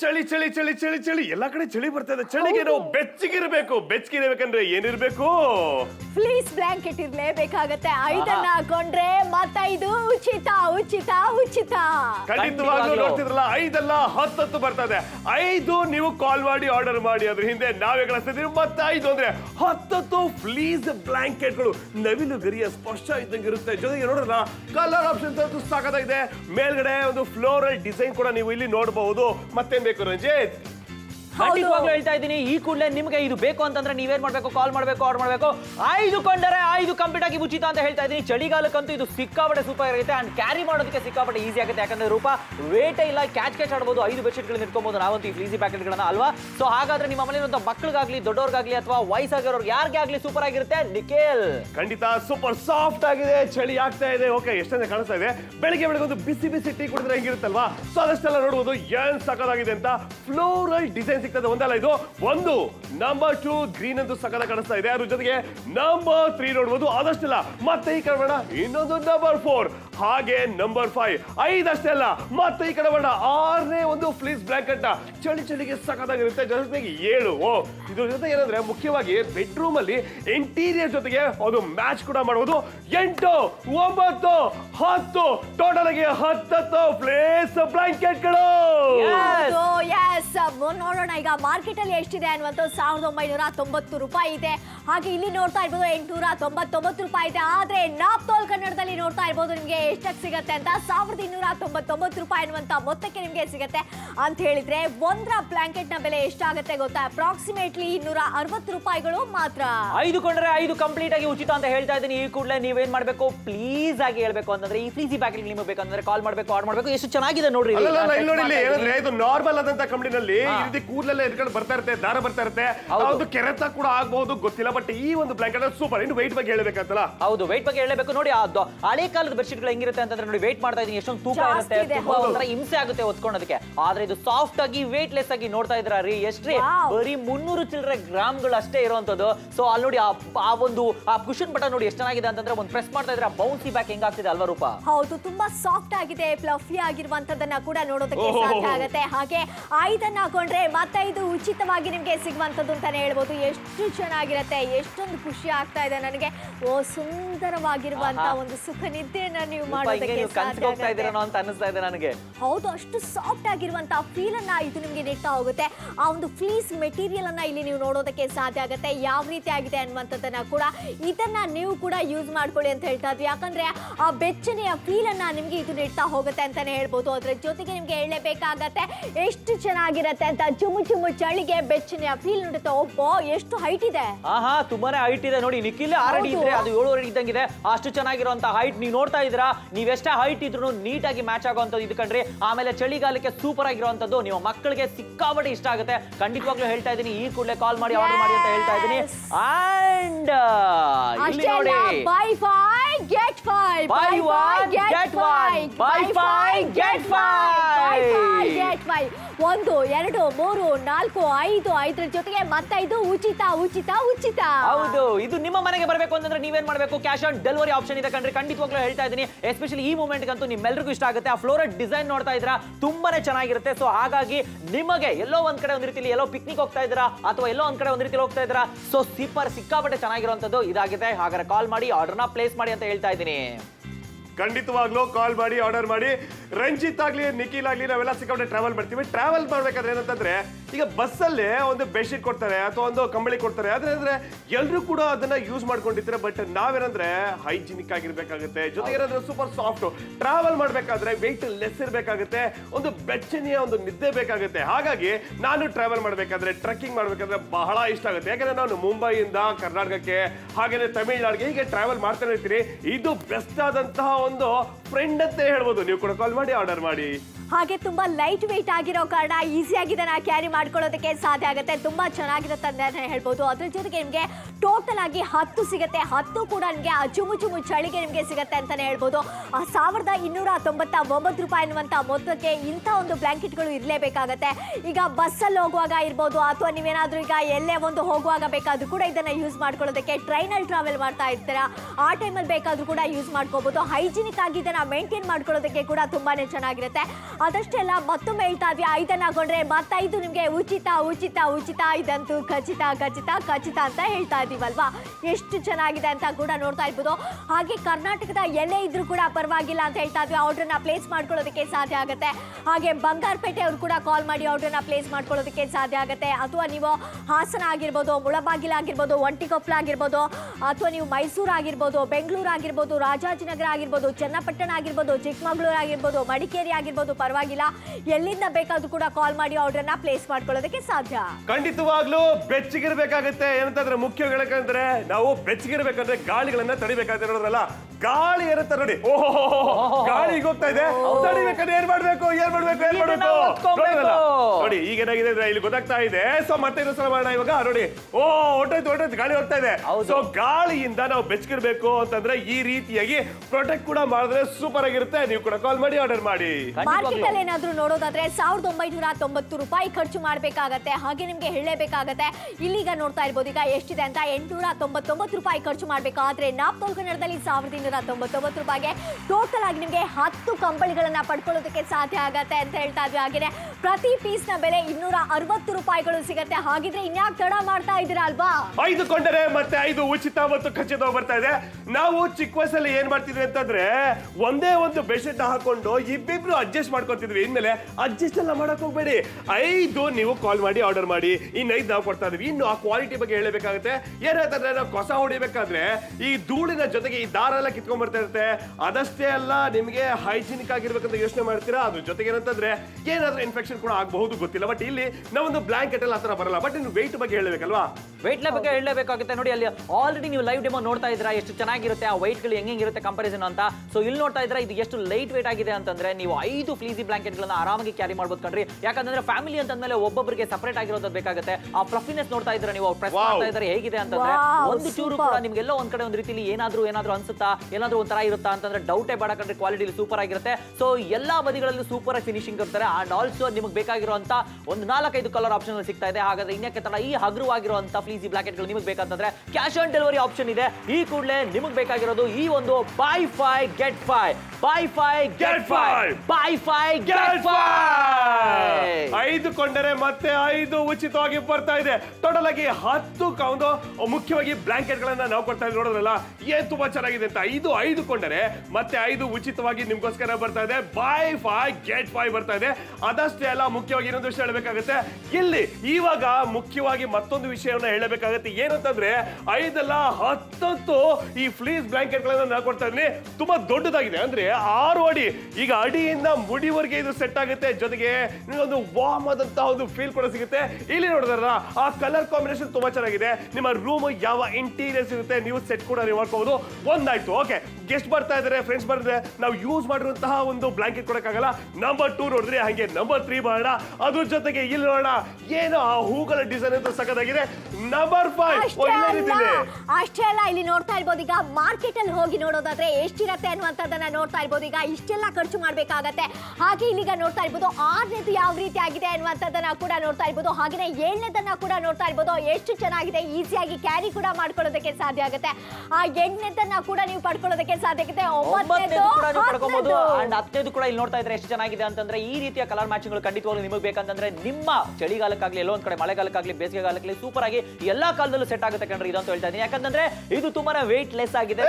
ಚಳಿ ಚಳಿ ಚಳಿ ಚಳಿ ಚಳಿ. ಎಲ್ಲಾ ಕಡೆ ಚಳಿ ಬರ್ತದೆ ಇದೆ. ಚಳಿಗೆ ನಾವು ಬೆಚ್ಚಗಿರ್ಬೇಕು. ಬೆಚ್ಚಗಿರ್ಬೇಕಂದ್ರೆ ಏನಿರ್ಬೇಕು? ಫ್ಲೀಸ್ ಬ್ಲಾಂಕೆಟ್ ಇರ್ಲೇಬೇಕಾಗತ್ತೆ. ಐದನ್ನ ಹಾಕೊಂಡ್ರೆ ಮತ್ತೈದು. ಉಚಿತ ಉಚಿತ ಉಚಿತ. ಖಂಡಿತವಾಗ್ಲೂ. ನೋಡ್ತಿದ್ರಲ್ಲ ಐದಲ್ಲ ಹತ್ತತ್ತು ಬರ್ತದೆ ಇದೆ. ಐದು ನೀವು ಕಾಲ್ ಮಾಡಿ ಆರ್ಡರ್ ಮಾಡಿ ಅದ್ರ ಹಿಂದೆ ನಾವೇ ಕಳಿಸ್ತಿದ್ದೀವಿ. ಮತ್ತೆ ಐದು ಅಂದ್ರೆ ಹತ್ತತ್ತು ಫ್ಲೀಸ್ ಬ್ಲಾಂಕೆಟ್ಗಳು. ನವಿಲು ಗರಿಯ ಸ್ಪಷ್ಟ ಇದ್ದಂಗೆ ಇರುತ್ತೆ. ಜೊತೆಗೆ ನೋಡೋಣ ಕಲರ್ ಆಪ್ಷನ್ ಅಂತೂ ಸಾಕಾಗಿದೆ ಮೇಲ್ಗಡೆ ಒಂದು ಫ್ಲೋರಲ್ ಡಿಸೈನ್ ಕೂಡ ನೀವು ಇಲ್ಲಿ ನೋಡಬಹುದು. ಮತ್ತೇನ್ ಬೇಕು ರಂಜಿತ್ ಖಂಡಿತವಾಗ್ಲೂ ಹೇಳ್ತಾ ಇದ್ದೀನಿ ಈ ಕೂಡಲೇ ನಿಮಗೆ ಇದು ಬೇಕು ಅಂತಂದ್ರೆ ನೀವೇನ್ ಮಾಡ್ಬೇಕು ಕಾಲ್ ಮಾಡ್ಬೇಕು ಆರ್ಡರ್ ಮಾಡ್ಬೇಕು. ಐದು ಕೊಂಡರೆ ಐದು ಕಂಪ್ಲೀಟ್ ಆಗಿ ಉಚಿತ ಅಂತ ಹೇಳ್ತಾ ಇದ್ದೀನಿ. ಚಳಿಗಾಲಕ್ಕಂತೂ ಇದು ಸಿಕ್ಕಾಪಟ್ಟೆ ಸೂಪರ್ ಇರುತ್ತೆ ಅಂಡ್ ಕ್ಯಾರಿ ಮಾಡೋದಕ್ಕೆ ಸಿಕ್ಕಾಪಟ್ಟೆ ಈಸಿ ಆಗುತ್ತೆ. ಯಾಕಂದ್ರೆ ರೂಪ ವೇಟೇ ಇಲ್ಲ ಕ್ಯಾಚ್ ಕ್ಯಾಚ್ ಆಡ್ಬೋದು. ಐದು ಬೆಡ್ಶೀಟ್ಗಳನ್ನ ಇಟ್ಕೊಬಹುದು ನಾವಂತೂ ಈ ಫ್ಲೀಸಿ ಪ್ಯಾಕೆಟ್ಗಳನ್ನ ಅಲ್ವಾ? ಸೊ ಹಾಗಾದ್ರೆ ನಿಮ್ಮ ಮನೆಯಲ್ಲಿರುವಂತ ಮಕ್ಕಳಿಗಾಗ್ಲಿ ದೊಡ್ಡವ್ರಿಗಾಗ್ಲಿ ಅಥವಾ ವಯಸ್ಸಾಗಿರೋರ್ಗೆ ಯಾರಿಗೆ ಆಗ್ಲಿ ಸೂಪರ್ ಆಗಿರುತ್ತೆ? ನಿಖೇಲ್. ಖಂಡಿತ ಸೂಪರ್ ಸಾಫ್ಟ್ ಆಗಿದೆ. ಚಳಿ ಆಗ್ತಾ ಇದೆ. ಓಕೆ ಎಷ್ಟೊಂದು ಕಾಣಿಸ್ತಾ ಇದೆ. ಬೆಳಿಗ್ಗೆ ಬೆಳಿಗ್ಗೆ ಒಂದು ಬಿಸಿ ಬಿಸಿ ಟೀ ಕುಡಿದ್ರೆ ಹೆಂಗಿರುತ್ತಲ್ವಾ? ಸೊ ಅದಷ್ಟೆಲ್ಲ ನೋಡುವುದು ಏನ್ ಸಕಲಾಗಿದೆ ಅಂತ ಫ್ಲೋರಲ್ ಡಿಸೈನ್ ಸಿಗ್ತದೆ ಒಂದಲ್ಲ ಇದು ಒಂದು ನಂಬರ್ ಟೂ ಗ್ರೀನ್ ಅಂತ ಸಕಲ ಕಾಣಿಸ್ತಾ ಇದೆ. ಅದ್ರ ಜೊತೆಗೆ ನಂಬರ್ ತ್ರೀ ನೋಡ್ಬೋದು. ಆದಷ್ಟಿಲ್ಲ. ಮತ್ತೆ ಈ ಕಾರಣ ಇನ್ನೊಂದು ನಂಬರ್ ಫೋರ್ ಹಾಗೆ ನಂಬರ್ ಫೈವ್ ಐದಷ್ಟೇ ಅಲ್ಲ ಮತ್ತೆ ಈ ಕಡೆ ಬಣ್ಣ ಆರನೇ ಒಂದು ಫ್ಲೀಸ್ ಬ್ಲಾಂಕೆಟ್ನ ಚಳಿ ಚಳಿಗೆ ಸಖತ್ತಾಗಿರುತ್ತೆ. ಜೊತೆಗೆ ಏಳು. ಓ ಇದ್ರ ಜೊತೆ ಏನಂದ್ರೆ ಮುಖ್ಯವಾಗಿ ಬೆಡ್ರೂಮ್ ಅಲ್ಲಿ ಇಂಟೀರಿಯರ್ ಜೊತೆಗೆ ಅದು ಮ್ಯಾಚ್ ಕೂಡ ಮಾಡಬಹುದು ಎಂಟು ಒಂಬತ್ತು ಹತ್ತು ಟೋಟಲ್ ಆಗಿ ಹತ್ತತ್ತು ಪ್ಲೇಸ್ ಬ್ಲಾಂಕೆಟ್ಗಳು ನೋಡೋಣ ಈಗ ಮಾರ್ಕೆಟ್ ಅಲ್ಲಿ ಎಷ್ಟಿದೆ ಅನ್ನುವಂತ ಸಾವಿರದ ಒಂಬೈನೂರ ತೊಂಬತ್ತು ರೂಪಾಯಿ ಇದೆ. ಹಾಗೆ ಇಲ್ಲಿ ನೋಡ್ತಾ ಇರ್ಬೋದು ಎಂಟುನೂರ ತೊಂಬತ್ತೊಂಬತ್ತು ರೂಪಾಯಿ ಇದೆ. ಆದ್ರೆ ನಾಪ್ತೋಲ್ ಕನ್ನಡದಲ್ಲಿ ನೋಡ್ತಾ ಇರ್ಬೋದು ನಿಮಗೆ ಎಷ್ಟಕ್ಕೆ ಸಿಗತ್ತೆ ಅಂತ? ಸಾವಿರದ ಇನ್ನೂರ ತೊಂಬತ್ತೊಂಬತ್ತು ರೂಪಾಯಿ ಅನ್ನುವಂಥ ಮೊತ್ತಕ್ಕೆ ನಿಮಗೆ ಸಿಗುತ್ತೆ ಅಂತ ಹೇಳಿದ್ರೆ ಒಂದರ ಬ್ಲಾಂಕೆಟ್ನ ಬೆಲೆ ಎಷ್ಟಾಗುತ್ತೆ ಗೊತ್ತಾ? ಅಪ್ರಾಕ್ಸಿಮೇಟ್ಲಿ ಇನ್ನೂರ ಅರವತ್ತು ರೂಪಾಯಿಗಳು ಮಾತ್ರ. ಐದು ಕೊಂಡ್ರೆ ಐದು ಕಂಪ್ಲೀಟ್ ಆಗಿ ಉಚಿತ ಅಂತ ಹೇಳ್ತಾ ಇದ್ದೀನಿ. ಈ ಕೂಡಲೇ ನೀವೇನ್ ಮಾಡಬೇಕು? ಪ್ಲೀಸ್ ಆಗಿ ಹೇಳ್ಬೇಕು ಅಂತಂದ್ರೆ ಈ ಫ್ರೀಸಿ ಪ್ಯಾಕೆಟ್ ನಿಮಗೆ ಬೇಕಂದ್ರೆ ಕಾಲ್ ಮಾಡಬೇಕು ಆರ್ಡರ್ ಮಾಡಬೇಕು. ಎಷ್ಟು ಚೆನ್ನಾಗಿದೆ ನೋಡ್ರಿ ಏನಂದ್ರೆ ಇದು ನಾರ್ಮಲ್ ಆದಂತ ಕಂಪ್ನಿನಲ್ಲಿ ಈ. ರೀತಿ ಕೂದಲೆಲ್ಲ ಇಟ್ಕೊಂಡು ಬರ್ತಾ ಇರುತ್ತೆ ದಾರ ಬರ್ತಾ ಇರುತ್ತೆ. ಹೌದು. ಒಂದು ಕೆರೆತ ಕೂಡ ಆಗಬಹುದು ಗೊತ್ತಿಲ್ಲ ಬಟ್ ಈ ಒಂದು ಬ್ಲಾಂಕೆಟ್ ಸೂಪರ್ ಇನ್ನು ವೈಟ್ ಬಗ್ಗೆ ಹೇಳಬೇಕಂತಲ್ಲ? ಹೌದು ವೈಟ್ ಬಗ್ಗೆ ಹೇಳಬೇಕು. ನೋಡಿ ಹಳೆ ಕಾಲದ ಬೆಡ್ಶೀಟ್ಗಳು ಹೆಂಗಿರುತ್ತೆ ಅಂತಂದ್ರೆ ನೋಡಿ ವೇಟ್ ಮಾಡ್ತಾ ಇದೀನಿ ಎಷ್ಟೊಂದು ತೂಕ ಇರುತ್ತೆ. ಒಂಥರ ಹಿಂಸೆ ಆಗುತ್ತೆ ಹೊತ್ಕೊಳ್ಳೋದಕ್ಕೆ ಆದ್ರೆ ಇದು ಸಾಫ್ಟ್ ಆಗಿ ವೆಯ್ಟ್ಲೆಸ್ ಆಗಿ ನೋಡ್ತಾ ಇದ್ರ ರೀ? ಎಷ್ಟ್ರಿ. ಬರೀ ಮುನ್ನೂರು ಚಿಲ್ಲರೆ ಗ್ರಾಮ್ಗಳು ಅಷ್ಟೇ ಇರುವಂತದ್ದು ಸೊ ಅಲ್ಲಿ ನೋಡಿ ಆ ಒಂದು ಆ ಕುಶನ್ ಬಟನ್ ನೋಡಿ ಎಷ್ಟು ಚೆನ್ನಾಗಿದೆ ಅಂತಂದ್ರೆ ಒಂದು ಪ್ರೆಸ್ ಮಾಡ್ತಾ ಇದ್ರೆ ಬೌನ್ಸಿ ಬ್ಯಾಕ್ ಹೆಂಗಾಗ್ತಿದೆ ಅಲ್ವಾ ರೂಪ? ಹೌದು ತುಂಬಾ ಸಾಫ್ಟ್ ಆಗಿದೆ ಫ್ಲಫಿ ಆಗಿರುವಂತದನ್ನ ಕೂಡ ನೋಡೋದಕ್ಕೆ ಸಾಧ್ಯ ಆಗುತ್ತೆ. ಹಾಗೆ ಐದನ್ನ ಹಾಕೊಂಡ್ರೆ ಮತ್ತೆ ಇದು ಉಚಿತವಾಗಿ ನಿಮ್ಗೆ ಸಿಗುವಂತದ್ದು ಅಂತಾನೆ ಹೇಳ್ಬೋದು. ಎಷ್ಟು ಚೆನ್ನಾಗಿರತ್ತೆ ಎಷ್ಟೊಂದು ಖುಷಿ ಆಗ್ತಾ ಇದೆ ನನಗೆ. ಓ ಸುಂದರವಾಗಿರುವಂತ. ಒಂದು ಸುಖ ನಿದ್ದೆಯನ್ನ ನೀವು ಹೋಗ್ತಾ ಅಂತ ಅನಿಸ್ತಾ ಇದೆ ನನಗೆ. ಹೌದು ಅಷ್ಟು ಸಾಫ್ಟ್ ಆಗಿರುವಂತಹ ಫೀಲ್ ಅನ್ನ ಇದು ನಿಮ್ಗೆ ನೀಡ್ತಾ ಹೋಗುತ್ತೆ. ಆ ಒಂದು ಫ್ಲೀಸ್ ಮೆಟೀರಿಯಲ್ ಅನ್ನ ಇಲ್ಲಿ ನೀವು ನೋಡೋದಕ್ಕೆ ಸಾಧ್ಯ ಆಗುತ್ತೆ. ಯಾವ ರೀತಿ ಆಗಿದೆ ಅನ್ನುವಂಥದ್ದನ್ನ ಕೂಡ ಇದನ್ನ ನೀವು ಕೂಡ ಯೂಸ್ ಮಾಡ್ಕೊಳ್ಳಿ ಅಂತ ಹೇಳ್ತಾ ಇದ್ವಿ. ಯಾಕಂದ್ರೆ ಆ ಬೆಚ್ಚನೆಯ ಫೀಲ್ ಅನ್ನ ನಿಮ್ಗೆ ಇದು ನೀಡ್ತಾ ಹೋಗುತ್ತೆ ಅಂತಾನೆ ಹೇಳ್ಬೋದು. ಅದ್ರ ಜೊತೆಗೆ ನಿಮ್ಗೆ ಹೇಳಲೇಬೇಕಾಗತ್ತೆ ಎಷ್ಟು ಚೆನ್ನಾಗಿರತ್ತೆ ಅಂತ ಚುಮು ಚುಮು ಚಳಿಗೆ ಬೆಚ್ಚನೆಯ ಫೀಲ್ ನೀಡುತ್ತೆ. ಒಬ್ಬ ಎಷ್ಟು ಹೈಟ್ ಇದೆ. ಆಹಾ ತುಂಬಾನೇ ಹೈಟ್ ಇದೆ ನೋಡಿ. ನಿಖಿಲ್ ಆರಡಿ. ಇದ್ರೆ ಅದು ಏಳುವರೆ ಇದ್ದಂಗಿದೆ. ಅಷ್ಟು ಚೆನ್ನಾಗಿರುವಂತ ಹೈಟ್ ನೀವು ನೋಡ್ತಾ ಇದ್ದೀರಾ? ನೀವೆಷ್ಟೇ ಹೈಟ್ ಇದ್ರು ನೀಟಾಗಿ ಮ್ಯಾಚ್ ಆಗುವಂತದ್ದು ಇದು ಕಂಡ್ರಿ ಆಮೇಲೆ ಚಳಿಗಾಲಕ್ಕೆ ಸೂಪರ್ ಆಗಿರುವಂಥದ್ದು ನಿಮ್ಮ ಮಕ್ಕಳಿಗೆ ಸಿಕ್ಕಾಪಟ್ಟೆ ಇಷ್ಟ ಆಗುತ್ತೆ. ಖಂಡಿತವಾಗ್ಲೂ ಹೇಳ್ತಾ ಇದ್ದೀನಿ ಈ ಕೂಡಲೇ ಕಾಲ್ ಮಾಡಿ ಆರ್ಡರ್ ಮಾಡಿ ಅಂತ ಹೇಳ್ತಾ ಇದ್ದೀನಿ. ಅಂಡ್ ಇಲ್ಲಿ ನೋಡಿ. Buy five get five buy five get five, get five. Get five ಒಂದು ಎರಡು ಮೂರು ನಾಲ್ಕು ಐದು ಐದರ ಜೊತೆಗೆ ಮತ್ತೈದು ಉಚಿತ ಉಚಿತ ಉಚಿತ. ಹೌದು ಇದು ನಿಮ್ಮ ಮನೆಗೆ ಬರಬೇಕು ಅಂತಂದ್ರೆ ನೀವೇನ್ ಮಾಡಬೇಕು? ಕ್ಯಾಶ್ ಆನ್ ಡೆಲಿವರಿ ಆಪ್ಷನ್ ಇದೆ ಕಂಡ್ರಿ ಖಂಡಿತವಾಗ್ಲೂ ಹೇಳ್ತಾ ಇದ್ದೀನಿ. ಎಸ್ಪೆಷಲಿ ಈ ಮೂಮೆಂಟ್ ಅಂತೂ ನಿಮ್ಮೆಲ್ಲರಿಗೂ ಇಷ್ಟ ಆಗುತ್ತೆ. ಆ ಫ್ಲೋರಲ್ ಡಿಸೈನ್ ನೋಡ್ತಾ ಇದ್ದೀರಾ? ತುಂಬಾನೇ ಚೆನ್ನಾಗಿರುತ್ತೆ. ಸೊ ಹಾಗಾಗಿ ನಿಮಗೆ ಎಲ್ಲೋ ಒಂದ್ ಕಡೆ ಒಂದ್ ರೀತಿಯಲ್ಲಿ ಎಲ್ಲೋ ಪಿಕ್ನಿಕ್ ಹೋಗ್ತಾ ಇದ್ದೀರಾ? ಅಥವಾ ಎಲ್ಲೋ ಒಂದ್ ಕಡೆ ಒಂದ್ ರೀತಿಲಿ ಹೋಗ್ತಾ ಇದ್ದೀರಾ? ಸೊ ಸೀಪರ್ ಸಿಕ್ಕಾಪಟ್ಟೆ ಚೆನ್ನಾಗಿರುವಂತದ್ದು ಇದಾಗಿದೆ. ಹಾಗಾದ್ರೆ ಕಾಲ್ ಮಾಡಿ ಆರ್ಡರ್ನ ಪ್ಲೇಸ್ ಮಾಡಿ ಅಂತ ಹೇಳ್ತಾ ಇದ್ದೀನಿ. ಖಂಡಿತವಾಗ್ಲೂ ಕಾಲ್ ಮಾಡಿ ಆರ್ಡರ್ ಮಾಡಿ. ರಂಜಿತ್ ಆಗ್ಲಿ, ನಿಖಿಲ್ ಆಗ್ಲಿ ನಾವೆಲ್ಲ ಸಿಕ್ಕಾಪಟ್ಟೆ ಟ್ರಾವೆಲ್ ಮಾಡ್ತೀವಿ. ಟ್ರಾವೆಲ್ ಮಾಡ್ಬೇಕಾದ್ರೆ ಏನಂತಂದ್ರೆ, ಈಗ ಬಸ್ಸಲ್ಲೇ ಒಂದು ಬೆಡ್ಶೀಟ್ ಕೊಡ್ತಾರೆ ಅಥವಾ ಒಂದು ಕಂಬಳಿ ಕೊಡ್ತಾರೆ. ಆದ್ರೆ ಅಂದ್ರೆ ಎಲ್ಲರೂ ಕೂಡ ಅದನ್ನ ಯೂಸ್ ಮಾಡ್ಕೊಂಡಿರ್ತಾರೆ. ಬಟ್ ನಾವೇನಂದ್ರೆ ಹೈಜಿನಿಕ್ ಆಗಿರ್ಬೇಕಾಗುತ್ತೆ. ಜೊತೆಗೆ ಏನಂದ್ರೆ ಸೂಪರ್ ಸಾಫ್ಟ್ ಟ್ರಾವೆಲ್ ಮಾಡ್ಬೇಕಾದ್ರೆ ವೆಯ್ಟ್ ಲೆಸ್ ಇರಬೇಕಾಗುತ್ತೆ. ಒಂದು ಬೆಚ್ಚನೆಯ ಒಂದು ನಿದ್ದೆ ಬೇಕಾಗುತ್ತೆ. ಹಾಗಾಗಿ ನಾನು ಟ್ರಾವೆಲ್ ಮಾಡ್ಬೇಕಾದ್ರೆ ಟ್ರೆಕ್ಕಿಂಗ್ ಮಾಡ್ಬೇಕಾದ್ರೆ ಬಹಳ ಇಷ್ಟ ಆಗುತ್ತೆ. ಯಾಕಂದ್ರೆ ನಾನು ಮುಂಬೈಯಿಂದ ಕರ್ನಾಟಕಕ್ಕೆ, ಹಾಗೇನೆ ತಮಿಳ್ನಾಡಿಗೆ ಹೀಗೆ ಟ್ರಾವೆಲ್ ಮಾಡ್ತಾನೆ ಇರ್ತೀನಿ. ಇದು ಬೆಸ್ಟ್ ಆದಂತಹ ಒಂದು ಫ್ರೆಂಡ್ ಅಂತ ಹೇಳ್ಬೋದು. ನೀವು ಕೂಡ ಕಾಲ್ ಮಾಡಿ ಆರ್ಡರ್ ಮಾಡಿ. ಹಾಗೆ ತುಂಬಾ ಲೈಟ್ ವೆಯ್ಟ್ ಆಗಿರೋ ಕಾರಣ ಈಸಿಯಾಗಿ ಇದನ್ನ ಕ್ಯಾರಿ ಮಾಡ್ಕೊಳ್ಳೋದಕ್ಕೆ ಸಾಧ್ಯ ಆಗುತ್ತೆ. ತುಂಬಾ ಚೆನ್ನಾಗಿರುತ್ತೆ ಅಂತ ಹೇಳ್ಬೋದು. ಅದ್ರ ಜೊತೆಗೆ ನಿಮಗೆ ಟೋಟಲ್ ಆಗಿ ಹತ್ತು ಸಿಗುತ್ತೆ. ಹತ್ತು ಕೂಡ ನಿಮಗೆ ಅಚುಮುಚುಮು ಚುಮು ಚುಮು ಚಳಿಗೆ ನಿಮಗೆ ಸಿಗುತ್ತೆ ಅಂತಾನೆ ಹೇಳ್ಬೋದು. ಸಾವಿರದ ಇನ್ನೂರ ತೊಂಬತ್ತ ಒಂಬತ್ತು ರೂಪಾಯಿ ಅನ್ನುವಂಥ ಮೊತ್ತಕ್ಕೆ ಇಂಥ ಒಂದು ಬ್ಲಾಂಕೆಟ್ಗಳು ಇರಲೇಬೇಕಾಗತ್ತೆ. ಈಗ ಬಸ್ಸಲ್ಲಿ ಹೋಗುವಾಗ ಇರ್ಬೋದು, ಅಥವಾ ನೀವೇನಾದರೂ ಈಗ ಎಲ್ಲೇ ಒಂದು ಹೋಗುವಾಗ ಬೇಕಾದ್ರೂ ಕೂಡ ಇದನ್ನ ಯೂಸ್ ಮಾಡ್ಕೊಳ್ಳೋದಕ್ಕೆ ಟ್ರೈನಲ್ಲಿ ಟ್ರಾವೆಲ್ ಮಾಡ್ತಾ ಇರ್ತೀರಾ? ಆ ಟೈಮಲ್ಲಿ ಬೇಕಾದರೂ ಕೂಡ ಯೂಸ್ ಮಾಡ್ಕೋಬಹುದು ಹೈಜಿನಿಕ್ ಆಗಿ ಇದನ್ನ ಮೇಂಟೈನ್ ಮಾಡ್ಕೊಳ್ಳೋದಕ್ಕೆ ಕೂಡ ತುಂಬಾನೇ ಚೆನ್ನಾಗಿರುತ್ತೆ. ಅದಷ್ಟೇ ಅಲ್ಲ ಮತ್ತೊಮ್ಮೆ ಹೇಳ್ತಾ ಇದ್ವಿ. ಐದನ್ನ ಹಾಕೊಂಡ್ರೆ ಮತ್ತೈದು ನಿಮ್ಗೆ ಉಚಿತ ಉಚಿತ ಉಚಿತ. ಇದಂತೂ ಖಚಿತ ಖಚಿತ ಖಚಿತ ಅಂತ ಹೇಳ್ತಾ ಇದೀವಲ್ವಾ ಎಷ್ಟು ಚೆನ್ನಾಗಿದೆ ಅಂತ ಕೂಡ ನೋಡ್ತಾ ಇರ್ಬೋದು. ಹಾಗೆ ಕರ್ನಾಟಕದ ಎಲ್ಲೇ ಇದ್ರೂ ಕೂಡ ಪರವಾಗಿಲ್ಲ ಅಂತ ಹೇಳ್ತಾ ಇದ್ವಿ. ನ ಪ್ಲೇಸ್ ಮಾಡ್ಕೊಳ್ಳೋದಕ್ಕೆ ಸಾಧ್ಯ ಆಗುತ್ತೆ. ಹಾಗೆ ಬಂಗಾರಪೇಟೆ ಅವ್ರು ಕೂಡ ಕಾಲ್ ಮಾಡಿ ಆರ್ಡರ್ನ ಪ್ಲೇಸ್ ಮಾಡ್ಕೊಳ್ಳೋದಕ್ಕೆ ಸಾಧ್ಯ ಆಗುತ್ತೆ. ಅಥವಾ ನೀವು ಹಾಸನ ಆಗಿರ್ಬೋದು, ಮುಳಬಾಗಿಲ ಆಗಿರ್ಬೋದು, ಒಂಟಿಕೊಪ್ಪಲ ಆಗಿರ್ಬೋದು, ಅಥವಾ ನೀವು ಮೈಸೂರು ಆಗಿರ್ಬೋದು, ಬೆಂಗಳೂರು ಆಗಿರ್ಬೋದು, ರಾಜಾಜಿನಗರ ಆಗಿರ್ಬೋದು ಚನ್ನಪಟ್ಟಣ ಆಗಿರ್ಬೋದು, ಚಿಕ್ಕಮಗಳೂರು ಆಗಿರ್ಬೋದು, ಮಡಿಕೇರಿ ಆಗಿರ್ಬೋದು, ಪರವಾಗಿಲ್ಲ. ಎಲ್ಲಿಂದ ಬೇಕಾದ್ರೂ ಕೂಡ ಕಾಲ್ ಮಾಡಿ ಆರ್ಡರ್ನ ಪ್ಲೇಸ್ ಮಾಡ್ಕೊಳ್ಳೋದಕ್ಕೆ ಸಾಧ್ಯ. ಖಂಡಿತವಾಗ್ಲೂ ಬೆಚ್ಚಗಿರ್ಬೇಕಾಗುತ್ತೆ. ಏನಂತಂದ್ರೆ ಮುಖ್ಯ ಹೇಳಕಂದ್ರೆ ನಾವು ಬೆಚ್ಚಗಿರ್ಬೇಕಂದ್ರೆ ಗಾಳಿಗಳನ್ನ ತಡಿಬೇಕಾದ್ರೆ ಗಾಳಿ ಇರುತ್ತೆ ನೋಡಿ. ಓಹೋ ಗಾಳಿ ಹೋಗ್ತಾ ಇದೆ. ತಡಿಬೇಕಾದ್ರೆ ಏನ್ ಮಾಡ್ಬೇಕು ಏನ್ ಮಾಡ್ಬೇಕು ಏನ್ ಮಾಡ್ಬೇಕು? ನೋಡಿ ಈಗ ಏನಾಗಿದೆ ಅಂದ್ರೆ ಇಲ್ಲಿ ಗೊತ್ತಾಗ್ತಾ ಇದೆ. ಸೊ ಮತ್ತೆ ಇನ್ನೊಂದ್ಸಲ ಮಾಡೋಣ ಇವಾಗ? ನೋಡಿ. ಓ ಹೊಟ್ಟೋಯ್ತು ಹೊಟ್ಟೋಯ್ತು ಗಾಳಿ ಹೋಗ್ತಾ ಇದೆ. ಸೊ ಗಾಳಿಯಿಂದ ನಾವು ಬೆಚ್ಚಗಿರ್ಬೇಕು ಅಂತಂದ್ರೆ ಈ ರೀತಿಯಾಗಿ ಪ್ರೊಟೆಕ್ಟ್ ಕೂಡ ಮಾಡಿದ್ರೆ ಸೂಪರ್ ಆಗಿರುತ್ತೆ. ನೀವು ಕೂಡ ಕಾಲ್ ಮಾಡಿ ಆರ್ಡರ್ ಮಾಡಿ. ಮಾರ್ಕೆಟ್ ಅಲ್ಲಿ ಏನಾದ್ರೂ ನೋಡೋದಾದ್ರೆ ಸಾವಿರದ ಒಂಬೈನೂರ ತೊಂಬತ್ತು ರೂಪಾಯಿ ಖರ್ಚು ಮಾಡ್ಬೇಕಾಗತ್ತೆ. ಹಾಗೆ ನಿಮ್ಗೆ ಹೇಳಬೇಕಾಗತ್ತೆ ಇಲ್ಲಿಗ ನೋಡ್ತಾ ಇರ್ಬೋದು. ಈಗ ಎಷ್ಟಿದೆ ಅಂತ? ಎಂಟುನೂರ ತೊಂಬತ್ತೊಂಬತ್ತು ರೂಪಾಯಿ ಖರ್ಚು ಮಾಡ್ಬೇಕಾದ್ರೆ ನಾಪ್ತೋಲ್ ಕನ್ನಡದಲ್ಲಿ ಸಾವಿರದ ಇನ್ನೂರ ತೊಂಬತ್ತೊಂಬತ್ತು ರೂಪಾಯಿಗೆ ಟೋಟಲ್ ಆಗಿ ನಿಮಗೆ ಹತ್ತು ಕಂಬಳಿಗಳನ್ನು ಪಡ್ಕೊಳ್ಳೋದಕ್ಕೆ ಸಾಧ್ಯ ಆಗತ್ತೆ ಅಂತ ಹೇಳ್ತಾ ಇದ್ವಿ. ಹಾಗೆ ಪ್ರತಿ ಪೀಸ್ನ ಬೆಲೆ ಇನ್ನೂರ ಅರವತ್ತು ರೂಪಾಯಿಗಳು ಸಿಗತ್ತೆ. ಹಾಗಿದ್ರೆ ಇನ್ಯಾಕ್ ತಡ ಮಾಡ್ತಾ ಇದ್ದೀರಾ ಅಲ್ವಾ? ಐದು ಕೊಂಡರೆ ಮತ್ತೆ ಐದು ಉಚಿತ ಮತ್ತು ಖಚಿತ ಬರ್ತಾ ಇದೆ. ನಾವು ಚಿಕ್ಕ ವಯಸ್ಸಲ್ಲಿ ಏನ್ ಮಾಡ್ತಿದ್ವಿ ಅಂತಂದ್ರೆ ಒಂದೇ ಒಂದು ಬೆಡ್ಶೀಟ್ ಹಾಕೊಂಡು ಇಬ್ಬಿಬ್ರು ಅಡ್ಜಸ್ಟ್ ಮಾಡ್ಕೊತಿದ್ವಿ. ಇನ್ಮೇಲೆ ಅಡ್ಜಸ್ಟ್ ಎಲ್ಲ ಮಾಡಕ್ ಹೋಗ್ಬೇಡಿ. ಐದು ನೀವು ಕಾಲ್ ಮಾಡಿ ಆರ್ಡರ್ ಮಾಡಿ. ಇನ್ನು ಐದು ನಾವು ಕೊಡ್ತಾ ಇದೀವಿ ಇನ್ನು ಆ ಕ್ವಾಲಿಟಿ ಬಗ್ಗೆ ಹೇಳಬೇಕಾಗುತ್ತೆ. ಏನಾಯ್ತಂದ್ರೆ ನಾವು ಕಸ ಹೊಡಿಬೇಕಾದ್ರೆ ಈ ಧೂಳಿನ ಜೊತೆಗೆ ಈ ದಾರ ಎಲ್ಲ ಕಿತ್ಕೊಂಡ್ ಬರ್ತಾ ಇರುತ್ತೆ ಅದಷ್ಟೇ ಅಲ್ಲ ನಿಮಗೆ ಹೈಜಿನಿಕ್ ಆಗಿರ್ಬೇಕಂತ ಯೋಚನೆ ಮಾಡ್ತೀರಾ? ಅದ್ರ ಜೊತೆಗೆ ಏನಂತಂದ್ರೆ ಏನಾದ್ರೂ ಇನ್ಫೆಕ್ಷನ್ ಕೂಡ ಆಗಬಹುದು ಗೊತ್ತಿಲ್ಲ. ಬಟ್ ಇಲ್ಲಿ ನಾವೊಂದು ಬ್ಲಾಂಕೆಟ್ ಎಲ್ಲ ಆತರ ಬರಲ್ಲ. ಬಟ್ ಇನ್ನು ವೆಯ್ಟ್ ಬಗ್ಗೆ ಹೇಳಬೇಕಲ್ವಾ? ವೆಯ್ಟ್ ಬಗ್ಗೆ ಹೇಳಬೇಕಾಗುತ್ತೆ. ನೋಡಿ ಅಲ್ಲಿ ಆಲ್ರೆಡಿ ನೀವು ಲೈವ್ ಡೆಮೋ ನೋಡ್ತಾ ಇದ್ರ ಎಷ್ಟು ಚೆನ್ನಾಗಿರುತ್ತೆ ಆ ವೈಟ್ಗಳು ಹೆಂಗಿರುತ್ತೆ ಕಂಪಾರಿಸನ್ ಅಂತ. ಸೊ ಇಲ್ಲಿ ನೋಡ್ತಾ ಇದ್ರೆ ಇದು ಎಷ್ಟು ಲೈಟ್ ವೇಟ್ ಆಗಿದೆ ಅಂತಂದ್ರೆ ನೀವು ಐದು ಫ್ಲೀಸಿ ಬ್ಲಾಂಕೆಟ್ಗಳನ್ನ ಆರಾಮಾಗಿ ಕ್ಯಾರಿ ಮಾಡ್ಬೋದು ಕಣ್ರಿ. ಯಾಕಂದ್ರೆ ಫ್ಯಾಮಿಲಿ ಅಂತಂದ್ಮೇಲೆ ಒಬ್ಬೊಬ್ಬರಿಗೆ ಸಪರೇಟ್ ಆಗಿರೋದು ಬೇಕಾಗುತ್ತೆ. ಆ ಫ್ಲಫಿನೆಸ್ ನೋಡ್ತಾ ಇದ್ರೆ ನೀವು? ಪ್ರೆಸ್. ಮಾಡ್ತಾ ಇದ್ರೆ ಹೇಗಿದೆ ಅಂತಂದ್ರೆ ಒಂದು ಚೂರು ಕೂಡ ನಿಮ್ಗೆಲ್ಲೋ ಒಂದ್ ಕಡೆ ಒಂದ್ ರೀತಿಲಿ ಏನಾದ್ರೂ ಏನಾದ್ರೂ ಅನ್ಸುತ್ತಾ? ಏನಾದ್ರೂ ಒಂಥರ ಇರುತ್ತಾ ಅಂತಂದ್ರೆ ಡೌಟೇ ಬೇಡ ಕಂಡ್ರೆ ಕ್ವಾಲಿಟಿ ಸೂಪರ್ ಆಗಿರುತ್ತೆ. ಸೊ ಎಲ್ಲ ಬದಿಗಳಲ್ಲೂ ಸೂಪರ್ ಆಗಿ ಫಿನಿಶಿಂಗ್ ಇರ್ತಾರೆ ಆ್ಯಂಡ್ ಆಲ್ಸೋ ನಿಮಗೆ ಬೇಕಾಗಿರುವಂಥ ಒಂದು ನಾಲ್ಕೈದು ಕಲರ್ ಆಪ್ಷನ್ ಸಿಗ್ತಾ ಇದೆ. ಹಾಗಾದ್ರೆ ಇನ್ನಕ್ಕೆ ತರ ಈ ಹಗುರವಾಗಿರುವಂಥ ಫ್ಲೀಸಿ ಬ್ಲಾಕೆಟ್ಗಳು ನಿಮಗೆ ಬೇಕಂತಂದರೆ ಕ್ಯಾಶ್ ಆನ್ ಡೆಲಿವರಿ ಆಪ್ಷನ್ ಇದೆ. ಈ ಕೂಡಲೇ ನಿಮಗೆ ಬೇಕಾಗಿರೋದು ಈ ಒಂದು buy five get five buy five get five buy five get five ಐದು ಕೊಂಡರೆ ಮತ್ತೆ ಐದು ಉಚಿತವಾಗಿ ಬರ್ತಾ ಇದೆ. ಟೋಟಲ್ ಆಗಿ ಹತ್ತು ಕೌಂದು ಮುಖ್ಯವಾಗಿ ಬ್ಲಾಂಕೆಟ್ ಗಳನ್ನ ನಾವು ಕೊಡ್ತಾ ಇದ್ದೀವಿ ನೋಡೋದ್ರಲ್ಲ ಏನ್ ತುಂಬಾ ಚೆನ್ನಾಗಿದೆ ಅಂತ. ಐದು ಐದು ಕೊಂಡರೆ ಮತ್ತೆ ಐದು ಉಚಿತವಾಗಿ ನಿಮ್ಗೋಸ್ಕರ ಬರ್ತಾ ಇದೆ. ಬೈ ಫೈ ಗೆಟ್ ಫೈ ಬರ್ತಾ ಇದೆ. ಅದಷ್ಟೇ ಅಲ್ಲ, ಮುಖ್ಯವಾಗಿ ಇನ್ನೊಂದು ವಿಷಯ ಹೇಳಬೇಕಾಗುತ್ತೆ. ಇಲ್ಲಿ ಇವಾಗ ಮುಖ್ಯವಾಗಿ ಮತ್ತೊಂದು ವಿಷಯವನ್ನ ಹೇಳಬೇಕಾಗುತ್ತೆ. ಏನಂತಂದ್ರೆ ಐದಲ್ಲ ಹತ್ತತ್ತು ಈ ಫ್ಲೀಸ್ ಬ್ಲಾಂಕೆಟ್ ಗಳನ್ನ ಕೊಡ್ತಾ ಇದ್ದೀನಿ. ತುಂಬಾ ದೊಡ್ಡದಾಗಿದೆ. ಅಂದ್ರೆ ಆರು ಅಡಿ. ಈಗ ಅಡಿಯಿಂದ ಮುಡಿವರೆಗೆ ಇದು ಸೆಟ್ ಆಗುತ್ತೆ. ಜೊತೆಗೆ ಒಂದು ವಾಮ್ ಆದಂತಹ ಒಂದು ಫೀಲ್ ಕೂಡ ಸಿಗುತ್ತೆ. ಇಲ್ಲಿ ನೋಡಿದ್ರಲ್ಲ, ಆ ಕಲರ್ ಕಾಂಬಿನೇಷನ್ ತುಂಬಾ ಚೆನ್ನಾಗಿದೆ. ನಿಮ್ಮ ರೂಮ್ ಯಾವ ಇಂಟೀರಿಯರ್ ಸಿಗುತ್ತೆ, ನೀವು ಸೆಟ್ ಕೂಡ ನೀವು ಮಾಡ್ಕೋಬಹುದು ಒಂದಾಯ್ತು ಓಕೆ ಗೆಸ್ಟ್ ಬರ್ತಾ ಇದಾರೆ ಫ್ರೆಂಡ್ಸ್ ಬರ್ತಾರೆ ನಾವು ಯೂಸ್ ಮಾಡಿರುವಂತಹ ಒಂದು ಬ್ಲಾಂಕೆಟ್ ಕೊಡಕ್ಕಾಗಲ್ಲ. ನಂಬರ್ ಟೂ ನೋಡಿದ್ರೆ ಹಾಗೆ ನಂಬರ್ ತ್ರೀ ಮಾಡೋಣ. ಅದ್ರ ಜೊತೆಗೆ ಇಲ್ಲಿ ನೋಡೋಣ ಏನು ಆ ಹೂಗಳ ಡಿಸೈನ್ ಅಂತ ಸಖತ್ತಾಗಿದೆ. ನಂಬರ್ ಫೈವ್ ಅಷ್ಟೇ ಅಲ್ಲ ಇಲ್ಲಿ ನೋಡ್ತಾ ಇರ್ಬೋದು ಈಗ ಮಾರ್ಕೆಟ್ ಅಲ್ಲಿ ಹೋಗಿ ನೋಡೋದಾದ್ರೆ ಎಷ್ಟಿರತ್ತೆ ಅನ್ನುವಂಥದ್ದನ್ನ ನೋಡ್ತಾ ಇರ್ಬೋದು. ಈಗ ಇಷ್ಟೆಲ್ಲ ಖರ್ಚು ಮಾಡ್ಬೇಕಾಗತ್ತೆ. ಹಾಗೆ ಇಲ್ಲಿಗ ನೋಡ್ತಾ ಇರ್ಬೋದು ಆರನೇದು ಯಾವ ರೀತಿ ಆಗಿದೆ ಅನ್ನುವಂಥದ್ದನ್ನ ಕೂಡ ನೋಡ್ತಾ ಇರ್ಬೋದು. ಹಾಗೆ ಏಳನೇದನ್ನ ಕೂಡ ನೋಡ್ತಾ ಇರ್ಬೋದು. ಎಷ್ಟು ಚೆನ್ನಾಗಿದೆ ಈಸಿಯಾಗಿ ಕ್ಯಾರಿ ಕೂಡ ಮಾಡ್ಕೊಳ್ಳೋದಕ್ಕೆ ಸಾಧ್ಯ ಆಗುತ್ತೆ. ಆ ಎಂಟನೇದನ್ನ ಕೂಡ ನೀವು ಪಡ್ಕೊಳ್ಳೋದಕ್ಕೆ ಸಾಧ್ಯತೆ ಪಡ್ಕೋಬಹುದು ಅಂಡ್ ಹತ್ತನೇದು. ಕೂಡ ಇಲ್ಲಿ ನೋಡ್ತಾ ಇದ್ರೆ ಎಷ್ಟು ಚೆನ್ನಾಗಿದೆ ಅಂತಂದ್ರೆ ಈ ರೀತಿಯ ಕಲರ್ ಮ್ಯಾಚಿಂಗ್ ಖಂಡಿತವಾಗ್ಲೂ ನಿಮಗೆ ಬೇಕಂತಂದ್ರೆ ನಿಮ್ಮ ಚಳಿಗಾಲಕ್ಕಾಗ್ಲಿ ಎಲ್ಲೊಂದ್ ಒಂದ್ ಕಡೆ ಮಳೆಗಾಲಕ್ಕಾಗ್ಲಿ ಬೇಸಿಗೆಗಾಲಕ್ಕಾಗ್ಲಿ ಸೂಪರ್ ಆಗಿ ಎಲ್ಲಾ ಕಾಲದಲ್ಲೂ ಸೆಟ್ ಆಗುತ್ತೆ ಕಣ್ರಿ ಇದಂತ ಹೇಳ್ತಾ ಇದ್ದೀನಿ. ಯಾಕಂತಂದ್ರೆ ಇದು ತುಂಬಾನೇ ವೆಯ್ಟ್ ಲೆಸ್ ಆಗಿದೆ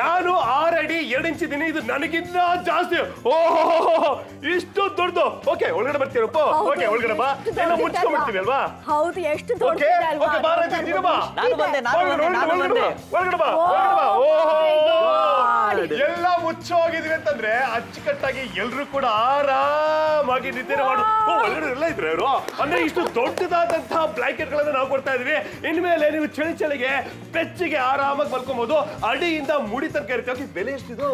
ನಾನು ಆರ್ ಅಡಿ ಎರಡು ಇಂಚ್ ದಿನ ಇದು ನನಗಿಂತ ಜಾಸ್ತಿ. ಓಹೋ ಇಷ್ಟು ದೊಡ್ಡದು. ಓಕೆ ಒಳಗಡೆ ಬರ್ತೀರಪ್ಪ ಓಕೆ ಒಳಗಡೆ ಬಾ. ಎಷ್ಟು ಎಲ್ಲ? ಮುಚ್ಕೊಂಡ್ಬಿಡ್ತೀವಿ ಅಲ್ವಾ? ಹೌದು ಎಷ್ಟು ಓಕೆ ದೊಡ್ಡದಿದೆ ಅಲ್ವಾ? ಓಕೆ ಬಾರ ನೀನು ಬಾ. ನಾನು ಬಂದೆ ನಾನು ಒಳಗಡೆ, ಬಂದೆ ನಾನು ಒಳಗಡೆ ಬಂದೆ. ಬಾ, ಒಳಗಡೆ ಬಾ ಒಳಗಡೆ ಬಾ. 哦。吼 ಎಲ್ಲ ಮುಚ್ಚೋಗಿದ್ವಿ ಅಂತಂದ್ರೆ ಅಚ್ಚುಕಟ್ಟಾಗಿ ಎಲ್ರು ಕೂಡ ಆರಾಮಾಗಿ ನಿದ್ದೆ ಮಾಡು. ಒಳಗಡೆ ಎಲ್ಲ ಇದ್ರೆ ಇವರು? ಅಂದ್ರೆ ಇಷ್ಟು ದೊಡ್ಡದಾದಂತಹ ಬ್ಲಾಂಕೆಟ್ ಗಳನ್ನ ನಾವು ಕೊಡ್ತಾ ಇದೀವಿ. ಇನ್ಮೇಲೆ ನೀವು ಚಳಿ ಚಳಿಗೆ ಬೆಚ್ಚಿಗೆ ಆರಾಮಾಗಿ ಮಲ್ಕೊಬಹುದು ಅಡಿಯಿಂದ ಮುಡಿ ತನಕ ಇರುತ್ತೆ. ಓಕೆ ಬೆಲೆ ಎಷ್ಟಿದು?